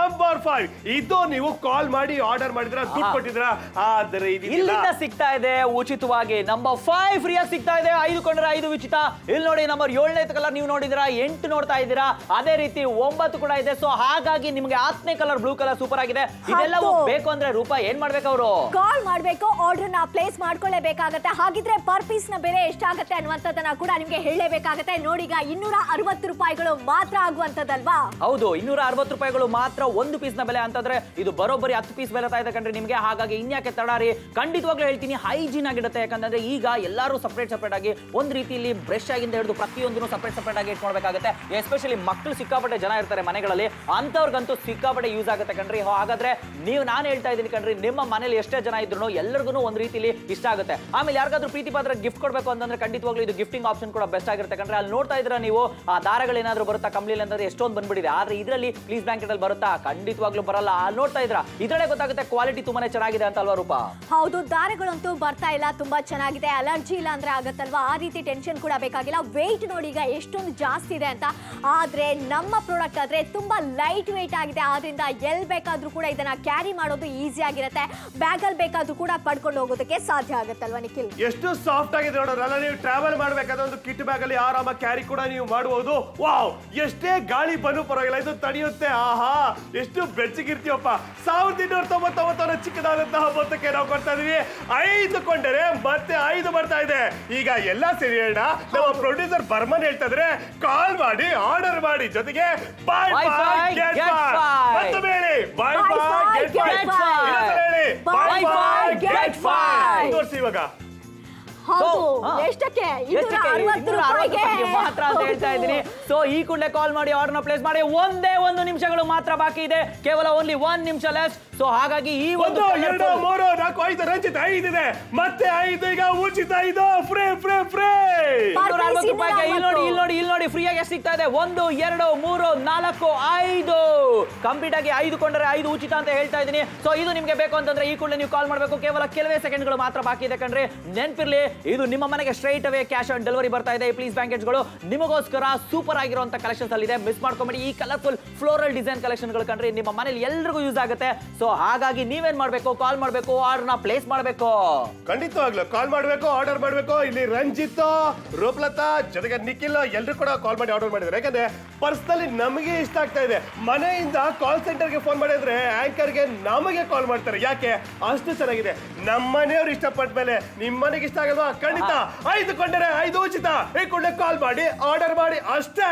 ನಂಬರ್ ಫೈವ್ ಇದು ನೀವು ಕಾಲ್ ಮಾಡಿ ಆರ್ಡರ್ ಮಾಡಿದ್ರ ದುಡ್ಡು ಕೊಟ್ಟಿದ್ರ ಆದ್ರೆ ಇಲ್ಲಿಂದ ಸಿಗ್ತಾ ಇದೆ ಉಚಿತವಾಗಿ ನಂಬರ್ ಫೈವ್ ಆಗಿ ಸಿಗ್ತಾ ಇದೆ. ಐದು ಕೊಂಡ್ರೆ ಐದು ಉಚಿತ. ಇಲ್ಲಿ ನೋಡಿ ನಂಬರ್ ಏಳನೇ ಕಲರ್ ನೀವು ನೋಡಿದಿರಾ ಎಂಟು ನೋಡ್ತಾ ಇದ್ದೀರಾ. ಅದೇ ರೀತಿ ಒಂಬತ್ತು ಕೂಡ ಇದೆ. ಸೊ ಹಾಗಾಗಿ ನಿಮ್ಗೆ ಹತ್ತನೇ ಕಲರ್ ಬ್ಲೂ ಕಲರ್ ಸೂಪರ್ ಆಗಿದೆ. ಇದೆಲ್ಲವೂ. ಬೇಕು ಅಂದ್ರೆ ರೂಪಾಯಿ ಏನ್ ಮಾಡ್ಬೇಕು ಅವರು? ಕಾಲ್ ಮಾಡ್ಬೇಕು ಆರ್ಡರ್ನ ಪ್ಲೇಸ್ ಮಾಡ್ಕೊಳ್ಳೇಬೇಕಾಗತ್ತೆ. ಹಾಗಿದ್ರೆ ಪರ್ ಪೀಸ್ನ ಬೆಲೆ ಎಷ್ಟಾಗತ್ತೆ ಅನ್ನುವಂಥದ್ದನ್ನ ಕೂಡ ನಿಮ್ಗೆ ಹೇಳಲೇಬೇಕಾಗತ್ತೆ. ನೋಡಿ ಈಗ ಇನ್ನೂರ ಅರವತ್ತು ರೂಪಾಯಿಗಳು ಮಾತ್ರ ಆಗುವಂತದಲ್ವಾ ಹೌದು ಇನ್ನೂರ ಅರವತ್ತು ರೂಪಾಯಿಗಳು ಮಾತ್ರ ಒಂದು ಪೀಸ್ನ ಬೆಲೆ ಅಂತಂದ್ರೆ ಇದು ಬರೋಬ್ಬರಿ ಹತ್ತು ಪೀಸ್ ಬೆಲೆ ಇದೆ ಕಂಡ್ರೆ ನಿಮಗೆ. ಹಾಗಾಗಿ ಇನ್ಯಾಕೆ ತಡಾರಿ? ಖಂಡಿತವಾಗ್ಲೂ ಹೇಳ್ತೀನಿ ಹೈಜೀನ್ ಆಗಿರುತ್ತೆ. ಯಾಕಂದ್ರೆ ಈಗ ಎಲ್ಲರೂ ಸಪ್ರೇಟ್ ಸಪ್ರೇಟ್ ಆಗಿ ಒಂದು ರೀತಿಯಲ್ಲಿ ಬ್ರಷ್ ಆಗಿಂದ ಹಿಡಿದು ಪ್ರತಿಯೊಂದನ್ನು ಸಪ್ರೇಟ್ ಸಪ್ರೇಟ್ ಆಗಿ ಇಟ್ಕೊಳ್ಬೇಕಾಗುತ್ತೆ. ಎಸ್ಪೆಷಲಿ ಮಕ್ಕಳು ಸಿಕ್ಕಾಪಟ್ಟೆ ಜನ ಇರ್ತಾರೆ ಮನೆಗಳಲ್ಲಿ. ಅಂತವ್ರಿಗಂತೂ ಸಿಕ್ಕಾಪಟ್ಟೆ ಯೂಸ್ ಆಗುತ್ತೆ ಕಣ್ರಿ. ಹಾಗಾದ್ರೆ ನೀವು, ನಾನು ಹೇಳ್ತಾ ಇದ್ದೀನಿ ಕಣ್ರಿ, ನಿಮ್ಮ ಮನೇಲಿ ಎಷ್ಟೇ ಜನ ಇದ್ರು ಎಲ್ಲರಿಗೂ ಒಂದು ರೀತಿಲಿ ಇಷ್ಟ ಆಗುತ್ತೆ. ಆಮೇಲೆ ಯಾರಿಗಾದ್ರೂ ಪ್ರೀತಿ ಪಾತ್ರ ಗಿಫ್ಟ್ ಕೊಡಬೇಕು ಅಂತಂದ್ರೆ ಖಂಡಿತವಾಗ್ಲೂ ಇದು ಗಿಫ್ಟಿಂಗ್ ಆಪ್ಷನ್ ಕೂಡ ಬೆಸ್ಟ್ ಆಗಿರುತ್ತೆ ಕಣ್ರಿ. ಅಲ್ಲಿ ನೋಡ್ತಾ ಇದ್ರೆ ನೀವು, ಆ ದಾರಗಳೇನಾದ್ರೂ ಬರುತ್ತಾ? ಕಂಪ್ಲೀಲ್ ಅಂತಂದ್ರೆ ಎಷ್ಟೊಂದು ಬಂದ್ಬಿಟ್ಟಿದೆ. ಆದ್ರೆ ಇದರಲ್ಲಿ ಪ್ಲೀಸ್ ಅಲ್ಲಿ ಬರುತ್ತಾ? ಖಂಡಿತವಾಗ್ಲೂ ಬರಲ್ಲ. ನೋಡ್ತಾ ಇದ್ರ ಇದರಲ್ಲೇ ಗೊತ್ತಾಗುತ್ತೆ ಕ್ವಾಲಿಟಿ ತುಂಬಾನೇ ಚೆನ್ನಾಗಿದೆ ಅಂತ ಅಲ್ವಾ ರೂಪ? ಹೌದು ದಾರಗಳಂತೂ ಬರ್ತಾ ಇಲ್ಲ ತುಂಬಾ ಚೆನ್ನಾಗಿದೆ. ಅಲರ್ಜಿ ಇಲ್ಲ ಅಂದ್ರೆ ಆಗತ್ತಲ್ವಾ? ಆ ರೀತಿ ಟೆನ್ಷನ್ ಕೂಡ ಬೇಕಾಗಿಲ್ಲ. ವೆಯ್ಟ್ ನೋಡಿ ಈಗ ಎಷ್ಟೊಂದು ಜಾಸ್ತಿ ಇದೆ ಅಂತ. ಆದ್ರೆ ನಮ್ಮ ಪ್ರಾಡಕ್ಟ್ ಆದ್ರೆ ತುಂಬಾ ಲೈಟ್ ವೆಯ್ಟ್ ಆಗಿದೆ. ಆದ್ರಿಂದ ಎಲ್ ಬೇಕಾದ್ರೂ ಕೂಡ ಇದನ್ನ ಕ್ಯಾರಿ ಮಾಡೋದು ಈಸಿ ಆಗಿರುತ್ತೆ. ಬ್ಯಾಗ್ ಅಲ್ಲಿ ಬೇಕಾದ್ರೂ ಕೂಡ ಪಡ್ಕೊಂಡು ಹೋಗೋದಕ್ಕೆ ಸಾಧ್ಯ ಆಗುತ್ತಲ್ವಾ ನಿಖಿಲ್? ಎಷ್ಟು ಸಾಫ್ಟ್ ಆಗಿದೆ ನೋಡೋದ್ರಲ್ಲ ನೀವು ಟ್ರಾವೆಲ್ ಮಾಡ್ಬೇಕಾದ್ರೆ ಒಂದು ಕಿಟ್ ಬ್ಯಾಗ್ ಅಲ್ಲಿ ಆರಾಮ ಕ್ಯಾರಿ ಕೂಡ ನೀವು ಮಾಡಬಹುದು ವಾವ್ ಎಷ್ಟೇ ಗಾಳಿ ಬಂದು ಪರವಾಗಿಲ್ಲ ಇದು ತಡೆಯುತ್ತೆ. ಆಹಾ ಎಷ್ಟು ಬೆಚ್ಚಗಿರ್ತೀವಪ್ಪ ಸಾವಿರದ ಇನ್ನೂರ ತೊಂಬತ್ತೊಂಬತ್ತರ ಚಿಕ್ಕದಾದಂತಹ ಮೊತ್ತಕ್ಕೆ ನಾವು ಕೊಡ್ತಾ ಇದೀವಿ. ಐದು ಕೊಂಡರೆ ಮತ್ತೆ ಐದು ಬರ್ತಾ ಇದೆ. ಈಗ ಎಲ್ಲ ಸೀರಿಯಲ್ನ ನಮ್ಮ ಪ್ರೊಡ್ಯೂಸರ್ ಬರ್ಮನ್ ಹೇಳ್ತಾ ಇದ್ರೆ ಕಾಲ್ ಮಾಡಿ ಆರ್ಡರ್ ಮಾಡಿ ಜೊತೆಗೆ ಬಾಯ್ ಬೈ ಬಾಯ್ ಗೆಟ್ ಬಾಯ್. ಮತ್ತೊಮ್ಮೆ ಹೇಳಿ ಬಾಯ್ ಬಾಯ್ ಗೆಟ್ ಫೈ ಬಾಯ್ ಹೇಳಿ ಬಾಯ್ ಬಾಯ್ ಗೆಟ್. ಬಾಯ್ ತೋರಿಸಿ ಇವಾಗ. ಹೌದು. ಎಷ್ಟಕ್ಕೆ? ಮಾತ್ರ ಅಂತ ಹೇಳ್ತಾ ಇದ್ದೀನಿ. ಸೊ ಈ ಕೂಡಲೇ ಕಾಲ್ ಮಾಡಿ ಆರ್ಡರ್ನ ಪ್ಲೇಸ್ ಮಾಡಿ. ಒಂದೇ ಒಂದು ನಿಮಿಷಗಳು ಮಾತ್ರ ಬಾಕಿ ಇದೆ. ಕೇವಲ ಓನ್ಲಿ ಒನ್ ನಿಮಿಷ ಲೆಸ್ ಸೊ ಹಾಗಾಗಿ ಈ ಒಂದು ಎರಡು ಮೂರು ನಾಲ್ಕು ಐದು ರಂಜಿತ್ ಐದಿದೆ ಮತ್ತೆ ಐದು ಈಗ ಉಚಿತ ಇದು. ಫ್ರೇ ಫ್ರೇ ಫ್ರೇ ರೂಪಾಯಿಗೆ. ಇಲ್ಲಿ ನೋಡಿ. ಇಲ್ಲಿ ನೋಡಿ ಇಲ್ಲಿ ನೋಡಿ ಫ್ರೀಯಾಗಿ ಎಷ್ಟು ಸಿಗ್ತಾ ಇದೆ? ಒಂದು ಎರಡು ಮೂರು ನಾಲ್ಕು ಐದು. ಕಂಪ್ಲೀಟ್ ಆಗಿ ಐದು ಕೊಂಡರೆ ಐದು ಉಚಿತ ಅಂತ ಹೇಳ್ತಾ ಇದ್ದೀನಿ. ಸೊ ಇದು ನಿಮಗೆ ಬೇಕು ಅಂತಂದ್ರೆ ಈ ಕೂಡಲೇ ನೀವು ಕಾಲ್ ಮಾಡಬೇಕು. ಕೇವಲ ಕೆಲವೇ ಸೆಕೆಂಡ್ಗಳು ಮಾತ್ರ ಬಾಕಿ ಇದೆ ಕಣ್ರಿ. ನೆನ್ಪಿರ್ಲಿ ಇದು ನಿಮ್ಮ ಮನೆಗೆ straight away cash on delivery ಬರ್ತಾ ಇದೆ. ಪ್ಲೀಸ್ ಬ್ಯಾಂಕೆಟ್ಗಳು ನಿಮಗೋಸ್ಕರ ಸೂಪರ್ ಆಗಿರುವಂತ ಕಲೆಕ್ಷನ್ಸ್ ಅಲ್ಲಿ ಇದೆ ಮಿಸ್ ಮಾಡ್ಕೊಂಬಿಡಿ. ಈ ಕಲರ್ಫುಲ್ ಫ್ಲೋರಲ್ ಡಿಸೈನ್ ಕಲೆಕ್ಷನ್ಗಳು ಕಂಡ್ರೆ ನಿಮ್ಮ ಮನೇಲಿ ಎಲ್ರಿಗೂ ಯೂಸ್ ಆಗುತ್ತೆ. ಸೊ ಹಾಗಾಗಿ ನೀವೇನ್ ಮಾಡಬೇಕು? ಕಾಲ್ ಮಾಡಬೇಕು ಆರ್ಡರ್ನ ಪ್ಲೇಸ್ ಮಾಡಬೇಕು. ಖಂಡಿತವಾಗ್ಲು ಕಾಲ್ ಮಾಡ್ಬೇಕು ಆರ್ಡರ್ ಮಾಡ್ಬೇಕು. ಇಲ್ಲಿ ರಂಜಿತ್, ರೂಪಲತಾ, ಜೊತೆಗೆ ನಿಖಿಲ್ ಎಲ್ರು ಕೂಡ ಕಾಲ್ ಮಾಡಿ ಆರ್ಡರ್ ಮಾಡಿದ್ರೆ ಯಾಕಂದ್ರೆ ಪರ್ಸನಲಿ ನಮಗೆ ಇಷ್ಟ ಆಗ್ತಾ ಇದೆ. ಮನೆಯಿಂದ ಕಾಲ್ ಸೆಂಟರ್ಗೆ ಫೋನ್ ಮಾಡಿದ್ರೆ ಆಂಕರ್ಗೆ ನಮಗೆ ಕಾಲ್ ಮಾಡ್ತಾರೆ. ಯಾಕೆ? ಅಷ್ಟು ಚೆನ್ನಾಗಿದೆ. ನಮ್ಮ ಮನೆಯವ್ರು ಇಷ್ಟಪಟ್ಟ ಮೇಲೆ ನಿಮ್ಮ ಮನೆಗೆ ಇಷ್ಟ ಆಗಲ್ವಾ? ಖಂಡಿತ ಐದು ಕೊಂಡರೆ ಐದು ಉಚಿತ. ಈ ಕೂಡಲೇ ಕಾಲ್ ಮಾಡಿ ಆರ್ಡರ್ ಮಾಡಿ ಅಷ್ಟೇ.